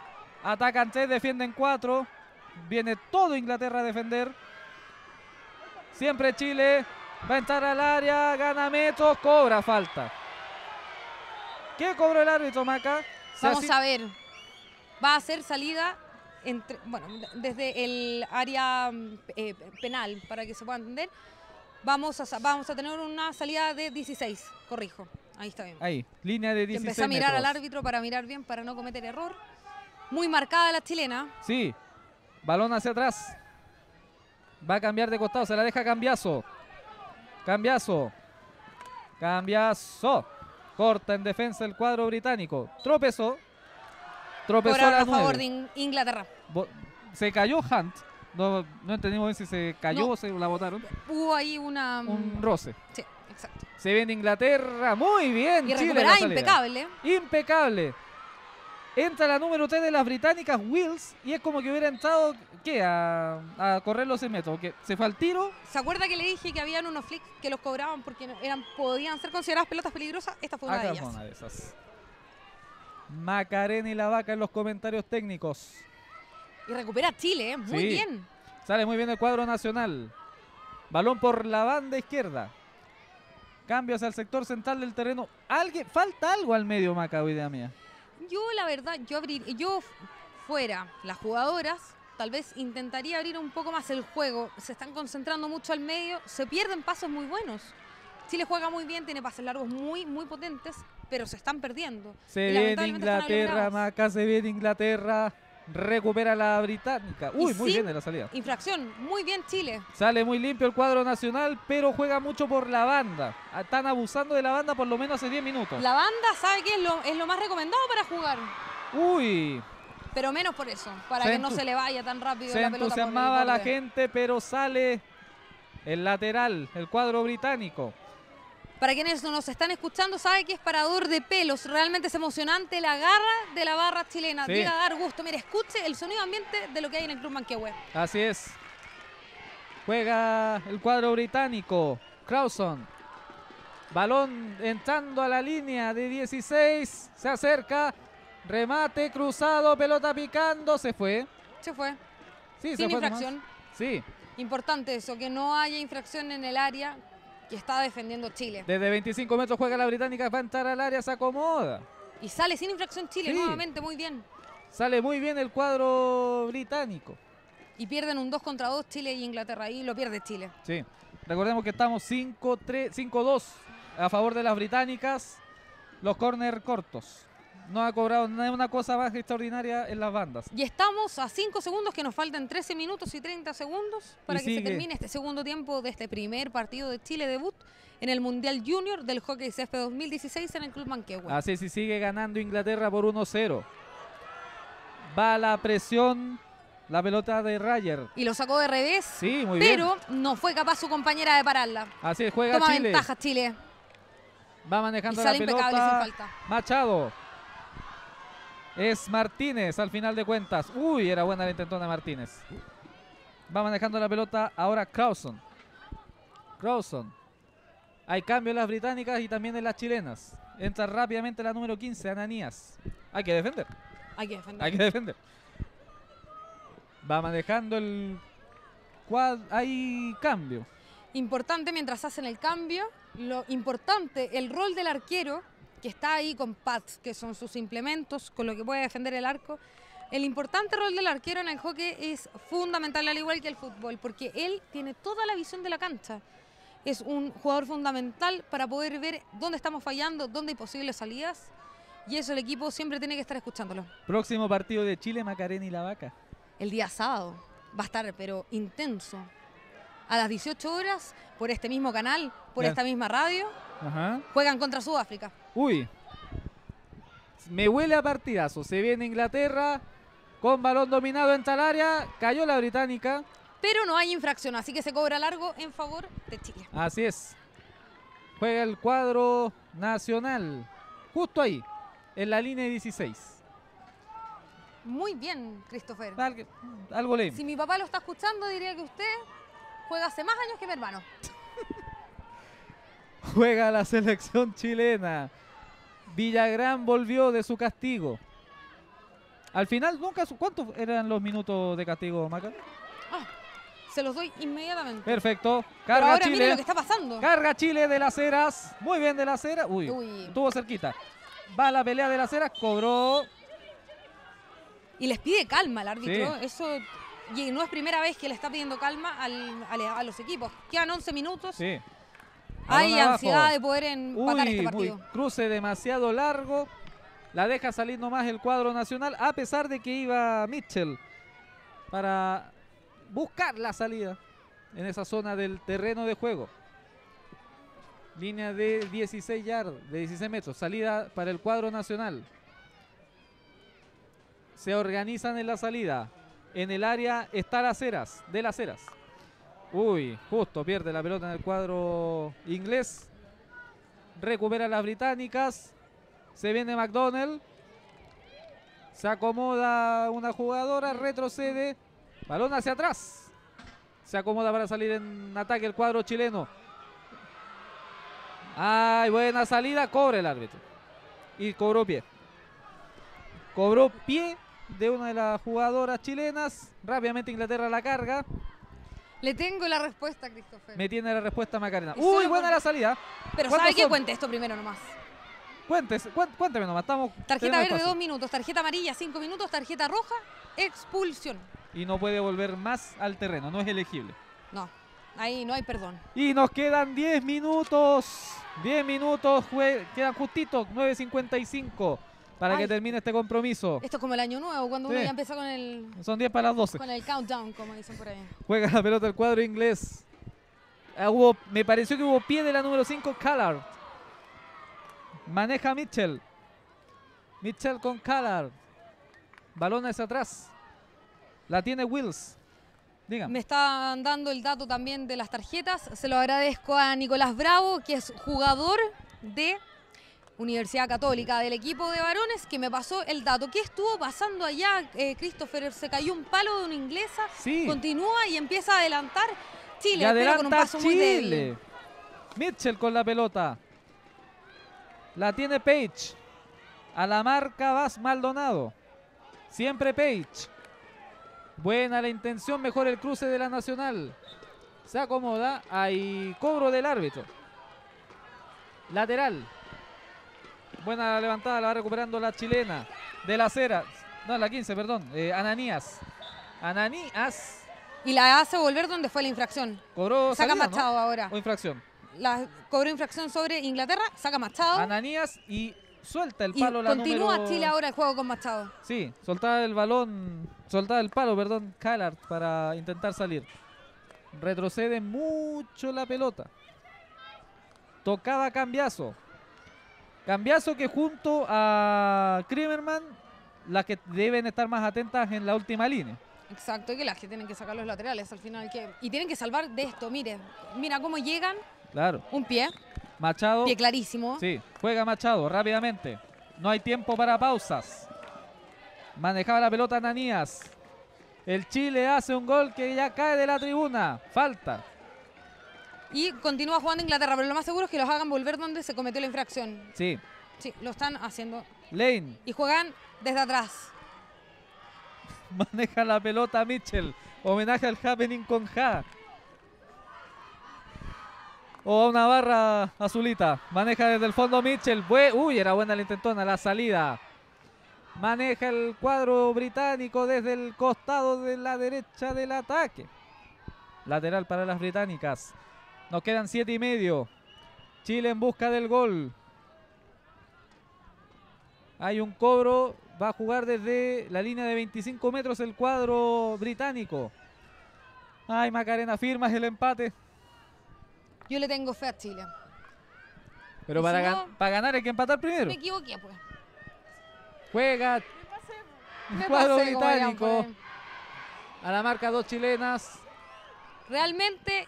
S2: Atacan tres, defienden cuatro. Viene todo Inglaterra a defender. Siempre Chile. Va a entrar al área. Gana metros. Cobra falta. ¿Qué cobró el árbitro, Maca?
S1: Vamos a ver. Va a hacer salida entre, bueno, desde el área eh, penal, para que se pueda entender. Vamos a, vamos a tener una salida de 16, corrijo. Ahí está bien.
S2: Ahí, línea de 16
S1: Empecé a mirar al árbitro para mirar bien, para no cometer error. Muy marcada la chilena.
S2: Sí, balón hacia atrás. Va a cambiar de costado, se la deja Cambiazo. Cambiazo. Cambiazo. Corta en defensa el cuadro británico. Tropezó. Tropezó a,
S1: favor de Inglaterra.
S2: se cayó Hunt. No, no entendimos bien si se cayó o se la botaron.
S1: Hubo ahí una...
S2: Un roce.
S1: Sí, exacto.
S2: Se viene Inglaterra. Muy bien.
S1: Y
S2: Chile
S1: impecable.
S2: Impecable. Entra la número 3 de las británicas, Wills, y es como que hubiera entrado, ¿qué? A, correr los 100 metros. Que se fue al tiro.
S1: ¿Se acuerda que le dije que habían unos flicks que los cobraban porque eran, podían ser consideradas pelotas peligrosas? Esta fue una de ellas.
S2: una de esas. Macarena y la vaca en los comentarios técnicos.
S1: Y recupera Chile, ¿eh? muy bien.
S2: Sale muy bien el cuadro nacional. Balón por la banda izquierda. Cambio hacia el sector central del terreno. ¿Alguien, falta algo al medio, Maca, idea mía.
S1: Yo, la verdad, yo, abrir, yo fuera las jugadoras, tal vez intentaría abrir un poco más el juego. Se están concentrando mucho al medio, se pierden pasos muy buenos. Chile juega muy bien, tiene pases largos muy, muy potentes, pero se están perdiendo.
S2: Se viene Inglaterra, Maca, se viene Inglaterra. Recupera la británica. Uy, muy bien de la salida.
S1: Infracción, muy bien Chile.
S2: Sale muy limpio el cuadro nacional, pero juega mucho por la banda. Están abusando de la banda por lo menos hace 10 minutos.
S1: La banda sabe que es lo, es lo más recomendado para jugar.
S2: Uy.
S1: Pero menos por eso, para que no se le vaya tan rápido
S2: se
S1: la pelota.
S2: Se entusiasmaba la gente, pero sale el lateral, el cuadro británico.
S1: Para quienes no nos están escuchando, sabe que es parador de pelos. Realmente es emocionante la garra de la barra chilena. Llega a dar gusto. Mire, escuche el sonido ambiente de lo que hay en el Club Manquehue.
S2: Así es. Juega el cuadro británico. Crowson. Balón entrando a la línea de 16. Se acerca. Remate cruzado. Pelota picando. Se fue.
S1: Se fue.
S2: Sí,
S1: Sin infracción.
S2: Sí.
S1: Importante eso, que no haya infracción en el área que está defendiendo Chile.
S2: Desde 25 metros juega la británica, va a entrar al área, se acomoda.
S1: Y sale sin infracción Chile nuevamente, muy bien.
S2: Sale muy bien el cuadro británico.
S1: Y pierden un 2 contra 2 Chile y Inglaterra. Ahí lo pierde Chile.
S2: Sí. Recordemos que estamos 5-2 a favor de las británicas. Los corner cortos no ha cobrado una cosa más extraordinaria en las bandas.
S1: Y estamos a 5 segundos, que nos faltan 13 minutos y 30 segundos para que se termine este segundo tiempo de este primer partido de Chile debut en el Mundial Junior del Hockey CF 2016 en el Club Manquehue.
S2: Así si sigue ganando Inglaterra por 1-0. Va la presión la pelota de Rayer.
S1: Y lo sacó de revés.
S2: Sí, muy
S1: bien. Pero no fue capaz su compañera de pararla.
S2: Así es, juega
S1: Toma
S2: Chile.
S1: ventaja Chile.
S2: Va manejando la pelota. Machado. Es Martínez al final de cuentas. Uy, era buena la intentona Martínez. Va manejando la pelota ahora Crowson. Crowson. Hay cambio en las británicas y también en las chilenas. Entra rápidamente la número 15, Ananías. Hay que defender.
S1: Hay que defender.
S2: Hay que defender. Va manejando el. Hay cambio.
S1: Importante mientras hacen el cambio. Lo importante, el rol del arquero que está ahí con pads, que son sus implementos, con lo que puede defender el arco. El importante rol del arquero en el hockey es fundamental, al igual que el fútbol, porque él tiene toda la visión de la cancha. Es un jugador fundamental para poder ver dónde estamos fallando, dónde hay posibles salidas. Y eso el equipo siempre tiene que estar escuchándolo.
S2: Próximo partido de Chile, Macarena y la Vaca.
S1: El día sábado. Va a estar, pero intenso. A las 18 horas, por este mismo canal, por esta misma radio, juegan contra Sudáfrica.
S2: Uy. Me huele a partidazo. Se viene Inglaterra con balón dominado en tal área. Cayó la británica.
S1: Pero no hay infracción, así que se cobra largo en favor de Chile.
S2: Así es. Juega el cuadro nacional. Justo ahí, en la línea 16.
S1: Muy bien, Christopher.
S2: algo le.
S1: Si mi papá lo está escuchando, diría que usted juega hace más años que mi hermano.
S2: Juega la selección chilena. Villagrán volvió de su castigo. Al final, nunca. ¿Cuántos eran los minutos de castigo, Maca?
S1: Ah, se los doy inmediatamente.
S2: Perfecto. Carga
S1: ahora
S2: Chile.
S1: lo que está pasando.
S2: Carga Chile de las Heras. Muy bien de las Heras. Uy, estuvo cerquita. Va la pelea de las Heras, cobró.
S1: Y les pide calma al árbitro. Eso y no es primera vez que le está pidiendo calma a los equipos. Quedan 11 minutos.
S2: Sí.
S1: Hay ansiedad de poder empatar este partido.
S2: cruce demasiado largo. La deja salir nomás el cuadro nacional, a pesar de que iba Mitchell para buscar la salida en esa zona del terreno de juego. Línea de 16 yards, de 16 metros. Salida para el cuadro nacional. Se organizan en la salida. En el área está las Heras, de las Heras. Uy, justo pierde la pelota en el cuadro inglés. Recupera las británicas. Se viene McDonald. Se acomoda una jugadora, retrocede. Balón hacia atrás. Se acomoda para salir en ataque el cuadro chileno. Ay, buena salida. Cobre el árbitro. Y cobró pie. Cobró pie de una de las jugadoras chilenas. Rápidamente Inglaterra la carga.
S1: Le tengo la respuesta, Christopher.
S2: Me tiene la respuesta Macarena. Uy, buena la salida.
S1: Pero ¿sabe qué? Cuente esto primero nomás.
S2: Cuéntese, cuénteme nomás. Estamos,
S1: tarjeta verde, dos minutos. Tarjeta amarilla, cinco minutos. Tarjeta roja, expulsión.
S2: Y no puede volver más al terreno. No es elegible.
S1: No, ahí no hay perdón.
S2: Y nos quedan 10 minutos. 10 minutos. Quedan justitos. 9.55 para que termine este compromiso.
S1: Esto es como el año nuevo, cuando uno ya empieza con el...
S2: Son 10 para las 12.
S1: Con el countdown, como dicen por ahí.
S2: Juega la pelota el cuadro inglés. Ah, hubo, me pareció que hubo pie de la número 5, Callard. Maneja Mitchell. Mitchell con Callard. Balón hacia atrás. La tiene Wills. Diga.
S1: Me están dando el dato también de las tarjetas. Se lo agradezco a Nicolás Bravo, que es jugador de Universidad Católica del equipo de varones que me pasó el dato. ¿Qué estuvo pasando allá, eh, Christopher? Se cayó un palo de una inglesa,
S2: sí.
S1: continúa y empieza a adelantar Chile,
S2: pero
S1: con un paso muy débil.
S2: Mitchell con la pelota. La tiene Page. A la marca Vas Maldonado. Siempre Page. Buena la intención, mejor el cruce de la Nacional. Se acomoda. Hay cobro del árbitro. Lateral. Buena levantada, la va recuperando la chilena. De la acera. No, la 15, perdón. Eh, Ananías. Ananías.
S1: Y la hace volver donde fue la infracción.
S2: Cobró.
S1: Saca Machado ahora.
S2: O infracción.
S1: La cobró infracción sobre Inglaterra, saca Machado.
S2: Ananías y suelta el palo y la
S1: continúa Chile ahora el juego con Machado.
S2: Sí, soltaba el balón, soltaba el palo, perdón, Callard para intentar salir. Retrocede mucho la pelota. Tocaba cambiazo. Cambiazo que junto a Krimerman, las que deben estar más atentas en la última línea.
S1: Exacto, y que las que tienen que sacar los laterales al final. Que, y tienen que salvar de esto, mire. Mira cómo llegan.
S2: Claro.
S1: Un pie.
S2: Machado.
S1: Pie clarísimo.
S2: Sí, juega Machado rápidamente. No hay tiempo para pausas. Manejaba la pelota Ananías. El Chile hace un gol que ya cae de la tribuna. Falta.
S1: Y continúa jugando Inglaterra, pero lo más seguro es que los hagan volver donde se cometió la infracción.
S2: Sí.
S1: Sí, lo están haciendo.
S2: Lane.
S1: Y juegan desde atrás.
S2: Maneja la pelota Mitchell. Homenaje al happening con Ja. O a una barra azulita. Maneja desde el fondo Mitchell. Uy, era buena la intentona, la salida. Maneja el cuadro británico desde el costado de la derecha del ataque. Lateral para las británicas. Nos quedan siete y medio. Chile en busca del gol. Hay un cobro. Va a jugar desde la línea de 25 metros el cuadro británico. Ay, Macarena, firmas el empate.
S1: Yo le tengo fe a Chile.
S2: Pero para, para ganar hay que empatar primero.
S1: Me equivoqué, pues.
S2: Juega cuadro británico. A la marca dos chilenas.
S1: Realmente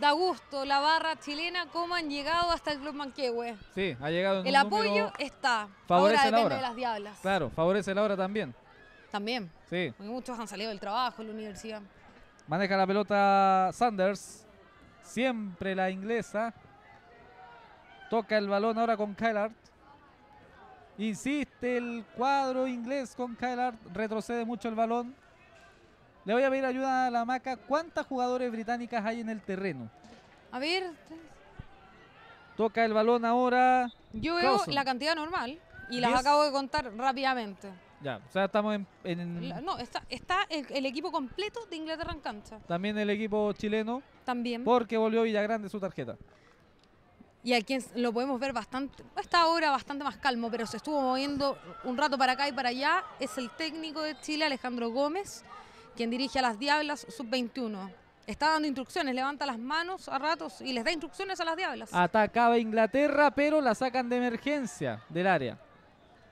S1: da gusto la barra chilena cómo han llegado hasta el Club Manquehue.
S2: Sí, ha llegado en
S1: El apoyo está. Favorece ahora depende de las diablas.
S2: Claro, favorece la hora también.
S1: También.
S2: Sí.
S1: Porque muchos han salido del trabajo en la universidad.
S2: Maneja la pelota Sanders. Siempre la inglesa. Toca el balón ahora con Kyle Insiste el cuadro inglés con Kyle Retrocede mucho el balón. Le voy a pedir ayuda a la maca. ¿Cuántas jugadores británicas hay en el terreno?
S1: A ver.
S2: Toca el balón ahora.
S1: Yo veo la cantidad normal y las acabo de contar rápidamente.
S2: Ya, o sea, estamos en...
S1: no, está, está el, equipo completo de Inglaterra en cancha.
S2: También el equipo chileno.
S1: También.
S2: Porque volvió Villagrande su tarjeta.
S1: Y aquí lo podemos ver bastante, está ahora bastante más calmo, pero se estuvo moviendo un rato para acá y para allá. Es el técnico de Chile, Alejandro Gómez, quien dirige a las Diablas Sub-21. Está dando instrucciones, levanta las manos a ratos y les da instrucciones a las Diablas.
S2: Atacaba Inglaterra, pero la sacan de emergencia del área.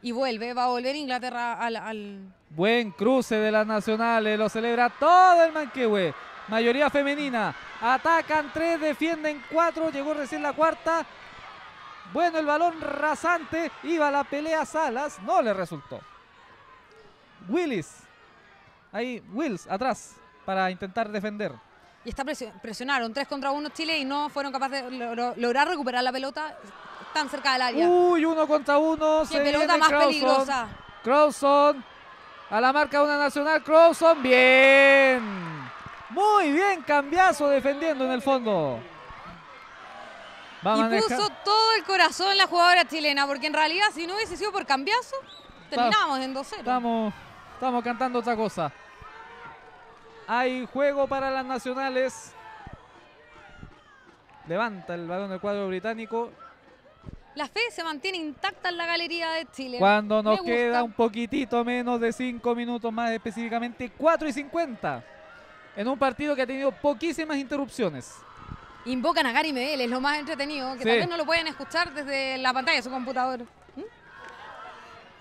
S1: Y vuelve, va a volver Inglaterra al,
S2: Buen cruce de las nacionales, lo celebra todo el Manquehue. Mayoría femenina. Atacan tres, defienden cuatro, llegó recién la cuarta. Bueno, el balón rasante, iba a la pelea Salas, no le resultó. Willis, ahí Wills atrás para intentar defender.
S1: Y está presionaron tres contra uno Chile y no fueron capaces de lograr recuperar la pelota tan cerca del área.
S2: Uy, uno contra uno.
S1: Qué pelota más peligrosa.
S2: Crowson. A la marca una nacional. Crowson. Bien. Muy bien. Cambiazo defendiendo en el fondo.
S1: y puso todo el corazón la jugadora chilena. Porque en realidad, si no hubiese sido por cambiazo, terminamos en 2-0.
S2: Estamos, estamos cantando otra cosa. Hay juego para las nacionales. Levanta el balón del cuadro británico
S1: la fe se mantiene intacta en la galería de Chile.
S2: Cuando nos queda un poquitito menos de 5 minutos más, específicamente 4 y 50. En un partido que ha tenido poquísimas interrupciones.
S1: Invocan a Gary Medel, es lo más entretenido, que tal vez no lo pueden escuchar desde la pantalla de su computador. ¿Mm?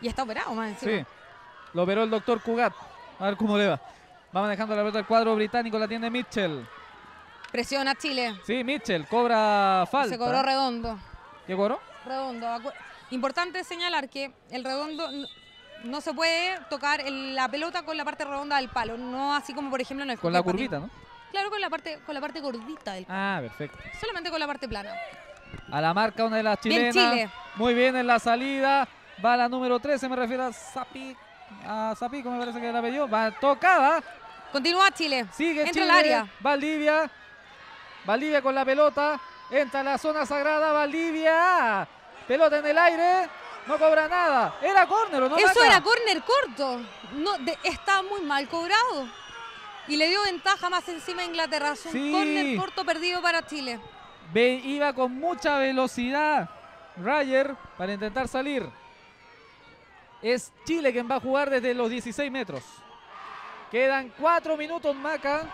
S1: Y está operado más encima. Sí,
S2: lo operó el doctor Cugat. A ver cómo le va. Va manejando la pelota del cuadro británico, la tiene Mitchell.
S1: Presiona Chile.
S2: Sí, Mitchell cobra falta.
S1: Se cobró redondo.
S2: ¿Qué cobró?
S1: redondo. Importante señalar que el redondo no se puede tocar la pelota con la parte redonda del palo, no así como por ejemplo en el
S2: Con la curvita, ¿no?
S1: Claro, con la parte con la parte gordita del
S2: palo. Ah, perfecto.
S1: Solamente con la parte plana.
S2: A la marca una de las chilenas. Chile. Muy bien en la salida. Va la número 13, me refiero a Zapi. A Zapico me parece que la pidió. Va tocada.
S1: Continúa Chile.
S2: Sigue Entra Chile. área. Valdivia. Valdivia con la pelota. Entra a la zona sagrada Valdivia. Pelota en el aire. No cobra nada. Era córner, ¿no?
S1: Eso era córner corto. No, está muy mal cobrado. Y le dio ventaja más encima a Inglaterra. Es un córner corto perdido para Chile.
S2: Ve, iba con mucha velocidad Rayer para intentar salir. Es Chile quien va a jugar desde los 16 metros. Quedan cuatro minutos, Maca.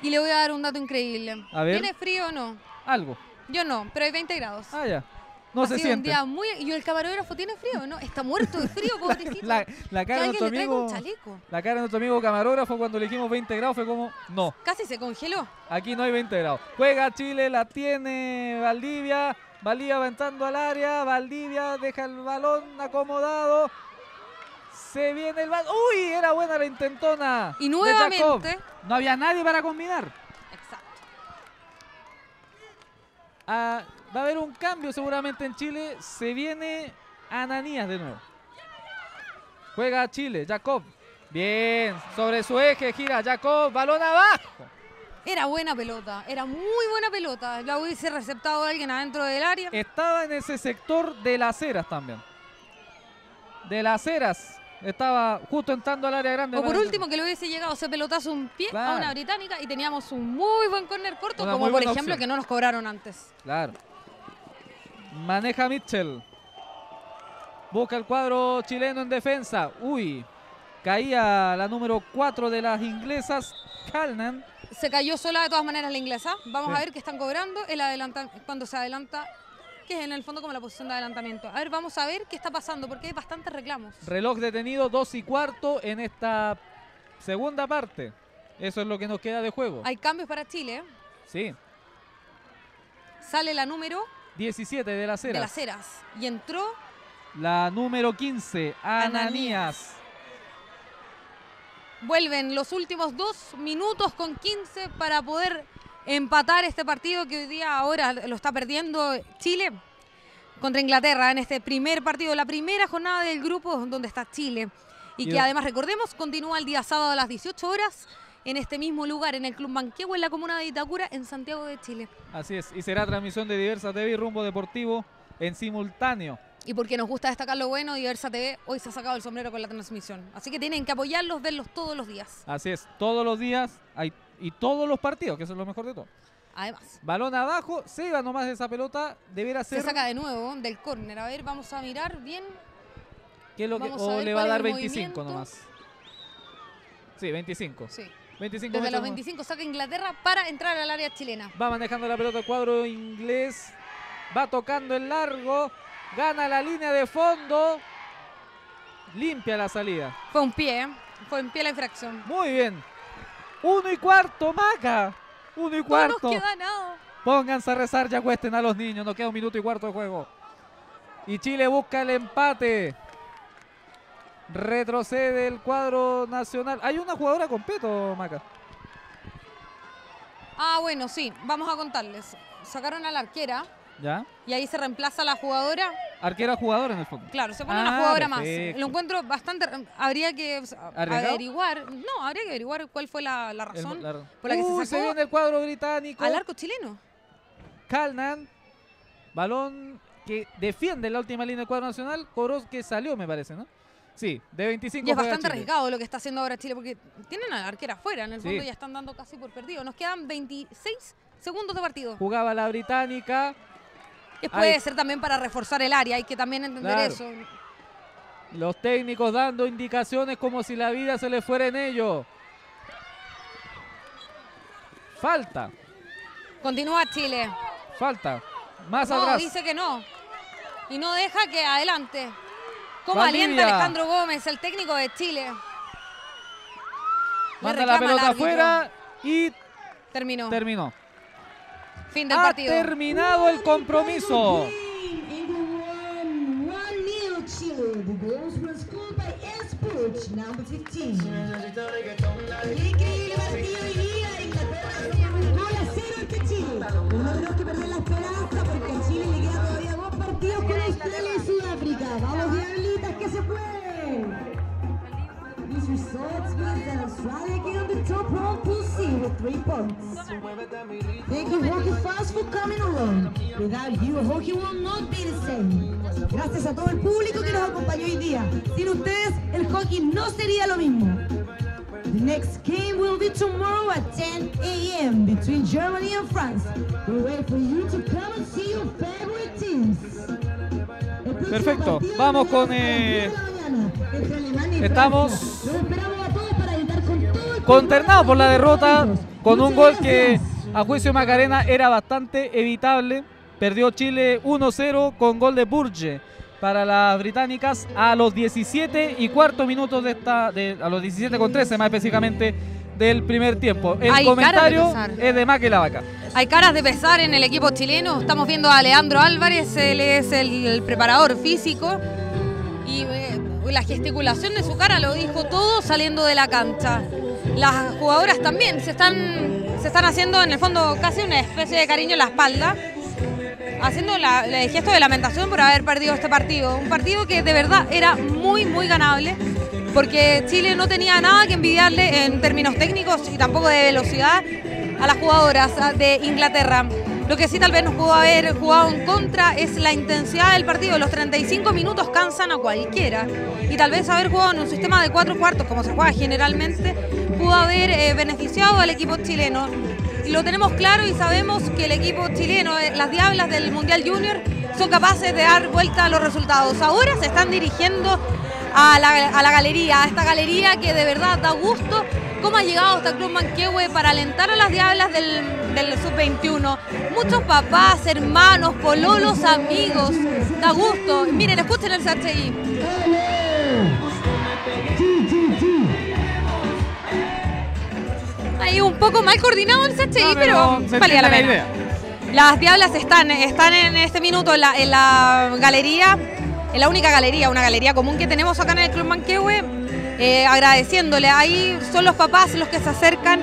S1: Y le voy a dar un dato increíble. ¿Tiene frío o no?
S2: Algo.
S1: Yo no, pero hay 20 grados.
S2: Ah, ya. No se siente.
S1: Un día muy... Y el camarógrafo tiene frío, ¿no? Está muerto de frío, pobrecito.
S2: la, la, cara de nuestro amigo, la cara de nuestro amigo camarógrafo cuando le dijimos 20 grados fue como, no.
S1: Casi se congeló.
S2: Aquí no hay 20 grados. Juega Chile, la tiene Valdivia. Valdivia aventando al área. Valdivia deja el balón acomodado. Se viene el balón. ¡Uy! Era buena la intentona.
S1: Y nuevamente.
S2: No había nadie para combinar.
S1: Exacto.
S2: Ah, va a haber un cambio seguramente en Chile. Se viene Ananías de nuevo. Juega Chile, Jacob. Bien, sobre su eje gira Jacob, balón abajo.
S1: Era buena pelota, era muy buena pelota. La hubiese receptado alguien adentro del área.
S2: Estaba en ese sector de las eras también. De las eras. Estaba justo entrando al área grande.
S1: O por último, que le hubiese llegado ese pelotazo un pie a una británica y teníamos un muy buen corner corto, como por ejemplo que no nos cobraron antes.
S2: Claro. Maneja Mitchell. Busca el cuadro chileno en defensa. Uy, caía la número 4 de las inglesas, Calnan.
S1: Se cayó sola de todas maneras la inglesa. Vamos a ver qué están cobrando. El adelanta, cuando se adelanta que es en el fondo como la posición de adelantamiento. A ver, vamos a ver qué está pasando, porque hay bastantes reclamos.
S2: Reloj detenido, dos y cuarto en esta segunda parte. Eso es lo que nos queda de juego.
S1: Hay cambios para Chile.
S2: Sí.
S1: Sale la número
S2: 17 de las Heras.
S1: De las Heras. Y entró
S2: la número 15, Ananías.
S1: Vuelven los últimos dos minutos con 15 para poder empatar este partido que hoy día ahora lo está perdiendo Chile contra Inglaterra en este primer partido, la primera jornada del grupo donde está Chile. Y, que además, recordemos, continúa el día sábado a las 18 horas en este mismo lugar, en el Club Manquehue, en la comuna de Itacura, en Santiago de Chile.
S2: Así es, y será transmisión de diversas TV y Rumbo Deportivo en simultáneo.
S1: Y porque nos gusta destacar lo bueno, Diversa TV hoy se ha sacado el sombrero con la transmisión. Así que tienen que apoyarlos, verlos todos los días.
S2: Así es, todos los días hay, y todos los partidos, que eso es lo mejor de todo.
S1: Además.
S2: Balón abajo, se va nomás de esa pelota, deberá ser...
S1: Se saca de nuevo del córner. A ver, vamos a mirar bien.
S2: ¿Qué es lo que, o le va a dar 25 nomás. Sí, 25.
S1: Sí.
S2: 25
S1: Desde los 25 saca Inglaterra para entrar al área chilena.
S2: Va manejando la pelota el cuadro inglés. Va tocando el largo. Gana la línea de fondo. Limpia la salida.
S1: Fue un pie, ¿eh? fue un pie la infracción.
S2: Muy bien. Uno y cuarto, Maca. Uno y cuarto.
S1: No nos queda nada.
S2: Pónganse a rezar, ya cuesten a los niños. Nos queda un minuto y cuarto de juego. Y Chile busca el empate. Retrocede el cuadro nacional. Hay una jugadora con peto, Maca.
S1: Ah, bueno, sí. Vamos a contarles. Sacaron a la arquera.
S2: ¿Ya?
S1: Y ahí se reemplaza la jugadora.
S2: Arquera jugadora en el fondo.
S1: Claro, se pone una
S2: Ah,
S1: jugadora más. Lo encuentro bastante. Habría que
S2: ¿Arriesgado?
S1: averiguar. No, habría que averiguar cuál fue la, la
S2: El-
S1: razón
S2: la-
S1: por la que
S2: Uy,
S1: se sacó
S2: viene el cuadro británico.
S1: al arco chileno.
S2: Calnan. Balón que defiende la última línea del cuadro nacional. Coros que salió, me parece, ¿no? Sí, de 25
S1: Y es bastante arriesgado lo que está haciendo ahora Chile porque tienen a la arquera afuera. En el
S2: Sí.
S1: fondo ya están dando casi por perdido. Nos quedan 26 segundos de partido.
S2: Jugaba la británica.
S1: Puede
S2: Ay.
S1: ser también para reforzar el área. Hay que también entender
S2: Claro.
S1: eso.
S2: Los técnicos dando indicaciones como si la vida se le fuera en ello. Falta,
S1: Continúa Chile.
S2: falta. Más
S1: No,
S2: atrás.
S1: dice que no. Y no deja que adelante. ¿Cómo
S2: Valdivia.
S1: alienta Alejandro Gómez, el técnico de Chile? Le
S2: Manda la pelota afuera y
S1: Terminó.
S2: terminó.
S1: Fin del
S2: Ha
S1: partido.
S2: terminado el compromiso.
S3: England won 1-0 Chile. The goals were scored by Esports, number 15. El increíble partido hoy día. Inglaterra se un gol a cero ante Chile. Pero no tenemos que perder la esperanza porque a Chile le quedan todavía dos partidos con Australia y Sudáfrica. ¡Vamos, diablitas, que se pueden! Results means that Australia get on the top Pool C with three points. Thank you, Hockey Fans, for coming along. Without you, hockey will not be the same. Gracias a todo el público que nos acompañó hoy día. Sin ustedes, el hockey no sería lo mismo. The next game will be tomorrow at 10 a.m. between Germany and France. We wait for you to come and see your favorite teams.
S2: Perfecto. Vamos con, eh,
S3: 10 de la mañana entre Alemania y
S2: estamos
S3: Francia. Los esperamos a todos para gritar con todo el
S2: Consternado por la derrota, con un gol que a juicio de Macarena era bastante evitable. Perdió Chile 1-0 con gol de Burge para las británicas a los 17 y cuarto minutos de esta, de, a los 17 con 13 más específicamente del primer tiempo. El
S1: Hay cara de
S2: comentario es de Maque la Vaca.
S1: Hay caras de pesar en el equipo chileno. Estamos viendo a Leandro Álvarez, él es el, el preparador físico. Y eh, la gesticulación de su cara lo dijo todo saliendo de la cancha. Las jugadoras también se están, se están haciendo en el fondo casi una especie de cariño en la espalda. Haciendo la- el gesto de lamentación por haber perdido este partido. Un partido que de verdad era muy, muy ganable. Porque Chile no tenía nada que envidiarle en términos técnicos y tampoco de velocidad a las jugadoras de Inglaterra. Lo que sí tal vez nos pudo haber jugado en contra es la intensidad del partido. Los 35 minutos cansan a cualquiera. Y tal vez haber jugado en un sistema de cuatro cuartos, como se juega generalmente, pudo haber eh, beneficiado al equipo chileno. Lo tenemos claro y sabemos que el equipo chileno, eh, las Diablas del Mundial Junior, son capaces de dar vuelta a los resultados. Ahora se están dirigiendo a la galería, a esta galería que de verdad da gusto cómo ha llegado hasta el Club Manquehue para alentar a las Diablas del, del Sub-21. Muchos papás, hermanos, pololos, amigos, da gusto. Miren, escuchen el CHI. Ahí un poco mal coordinado el CHI,
S2: No,
S1: pero,
S2: se
S1: valía la pena.
S2: idea.
S1: Las Diablas están, están en este minuto en la, en la galería, en la única galería, una galería común que tenemos acá en el Club Manquehue, eh, agradeciéndole. Ahí son los papás los que se acercan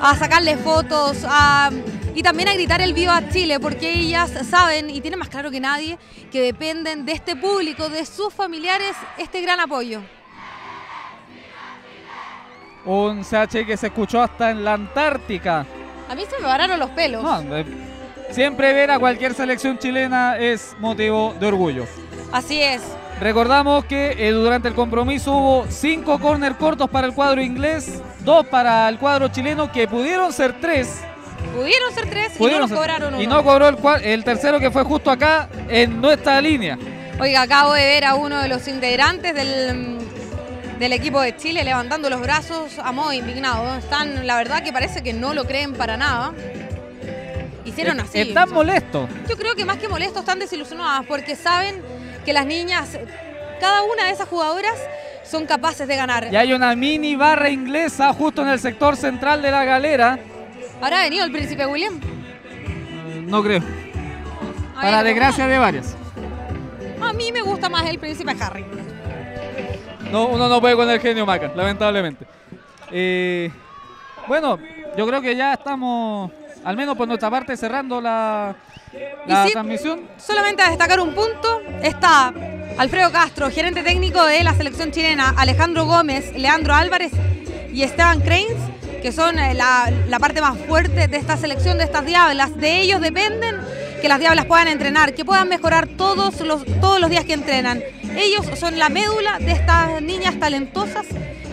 S1: a sacarle fotos a- y también a gritar el viva Chile, porque ellas saben y tienen más claro que nadie que dependen de este público, de sus familiares, este gran apoyo.
S2: Un CH que se escuchó hasta en la Antártica.
S1: A mí se me pararon los pelos.
S2: No, eh, siempre ver a cualquier selección chilena es motivo de orgullo.
S1: Así es.
S2: Recordamos que eh, durante el compromiso hubo cinco corner cortos para el cuadro inglés, dos para el cuadro chileno, que pudieron ser tres.
S1: Pudieron ser tres y no cobraron uno.
S2: Y no cobró el, el tercero que fue justo acá en nuestra línea.
S1: Oiga, acabo de ver a uno de los integrantes del, del equipo de Chile levantando los brazos a modo indignado. Están, la verdad que parece que no lo creen para nada. Hicieron así.
S2: Están molestos.
S1: Yo creo que más que molestos están desilusionadas porque saben que las niñas, cada una de esas jugadoras son capaces de ganar.
S2: Y hay una mini barra inglesa justo en el sector central de la galera.
S1: ¿Habrá venido el príncipe William?
S2: No creo. Para desgracia de varias.
S1: A mí me gusta más el príncipe Harry.
S2: No, uno no puede con el genio Maca, lamentablemente. Eh, bueno, yo creo que ya estamos, al menos por nuestra parte, cerrando la, la transmisión.
S1: Solamente a destacar un punto, está Alfredo Castro, gerente técnico de la selección chilena, Alejandro Gómez, Leandro Álvarez y Esteban Cranes, que son eh, la, la parte más fuerte de esta selección, de estas diablas. De ellos dependen que las diablas puedan entrenar, que puedan mejorar todos los, todos los días que entrenan. Ellos son la médula de estas niñas talentosas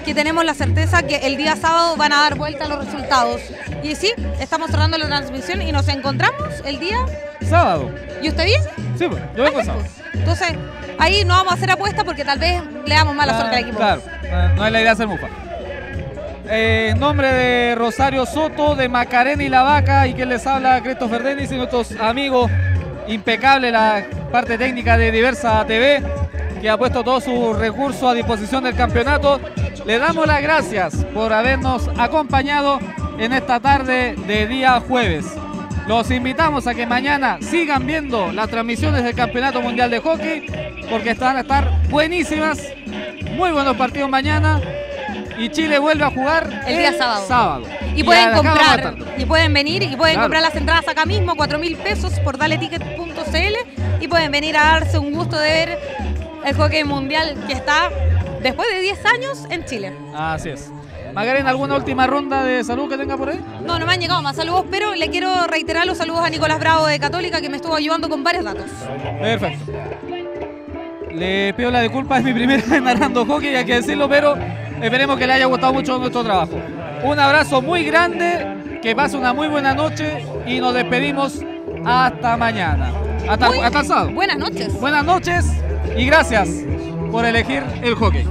S1: que tenemos la certeza que el día sábado van a dar vuelta los resultados. Y sí, estamos cerrando la transmisión y nos encontramos el día
S2: sábado.
S1: ¿Y usted bien?
S2: Sí, pues, yo vengo sábado.
S1: Entonces, ahí no vamos a hacer apuesta porque tal vez le damos mala suerte al equipo.
S2: Claro, no es la idea hacer mufa. Eh, en nombre de Rosario Soto, de Macarena y La Vaca, y quien les habla, Christopher Dennis y nuestros amigos, impecable la parte técnica de Diversa TV, que ha puesto todos sus recursos a disposición del campeonato. Le damos las gracias por habernos acompañado en esta tarde de día jueves. Los invitamos a que mañana sigan viendo las transmisiones del Campeonato Mundial de Hockey, porque van a estar buenísimas. Muy buenos partidos mañana y Chile vuelve a jugar
S1: el día sábado.
S2: Y,
S1: pueden comprar, y pueden venir y pueden comprar las entradas acá mismo, 4 mil pesos por daleticket.cl y pueden venir a darse un gusto de ver el hockey mundial que está después de 10 años en Chile.
S2: Así es. Magarena, ¿alguna última ronda de salud que tenga por ahí?
S1: No, no me han llegado más saludos, pero le quiero reiterar los saludos a Nicolás Bravo de Católica que me estuvo ayudando con varios datos.
S2: Perfecto. Le pido la disculpa, es mi primera vez narrando hockey, hay que decirlo, pero Esperemos que le haya gustado mucho nuestro trabajo. Un abrazo muy grande, que pase una muy buena noche y nos despedimos hasta mañana. Hasta, hasta el sábado.
S1: Buenas noches.
S2: Buenas noches y gracias por elegir el hockey.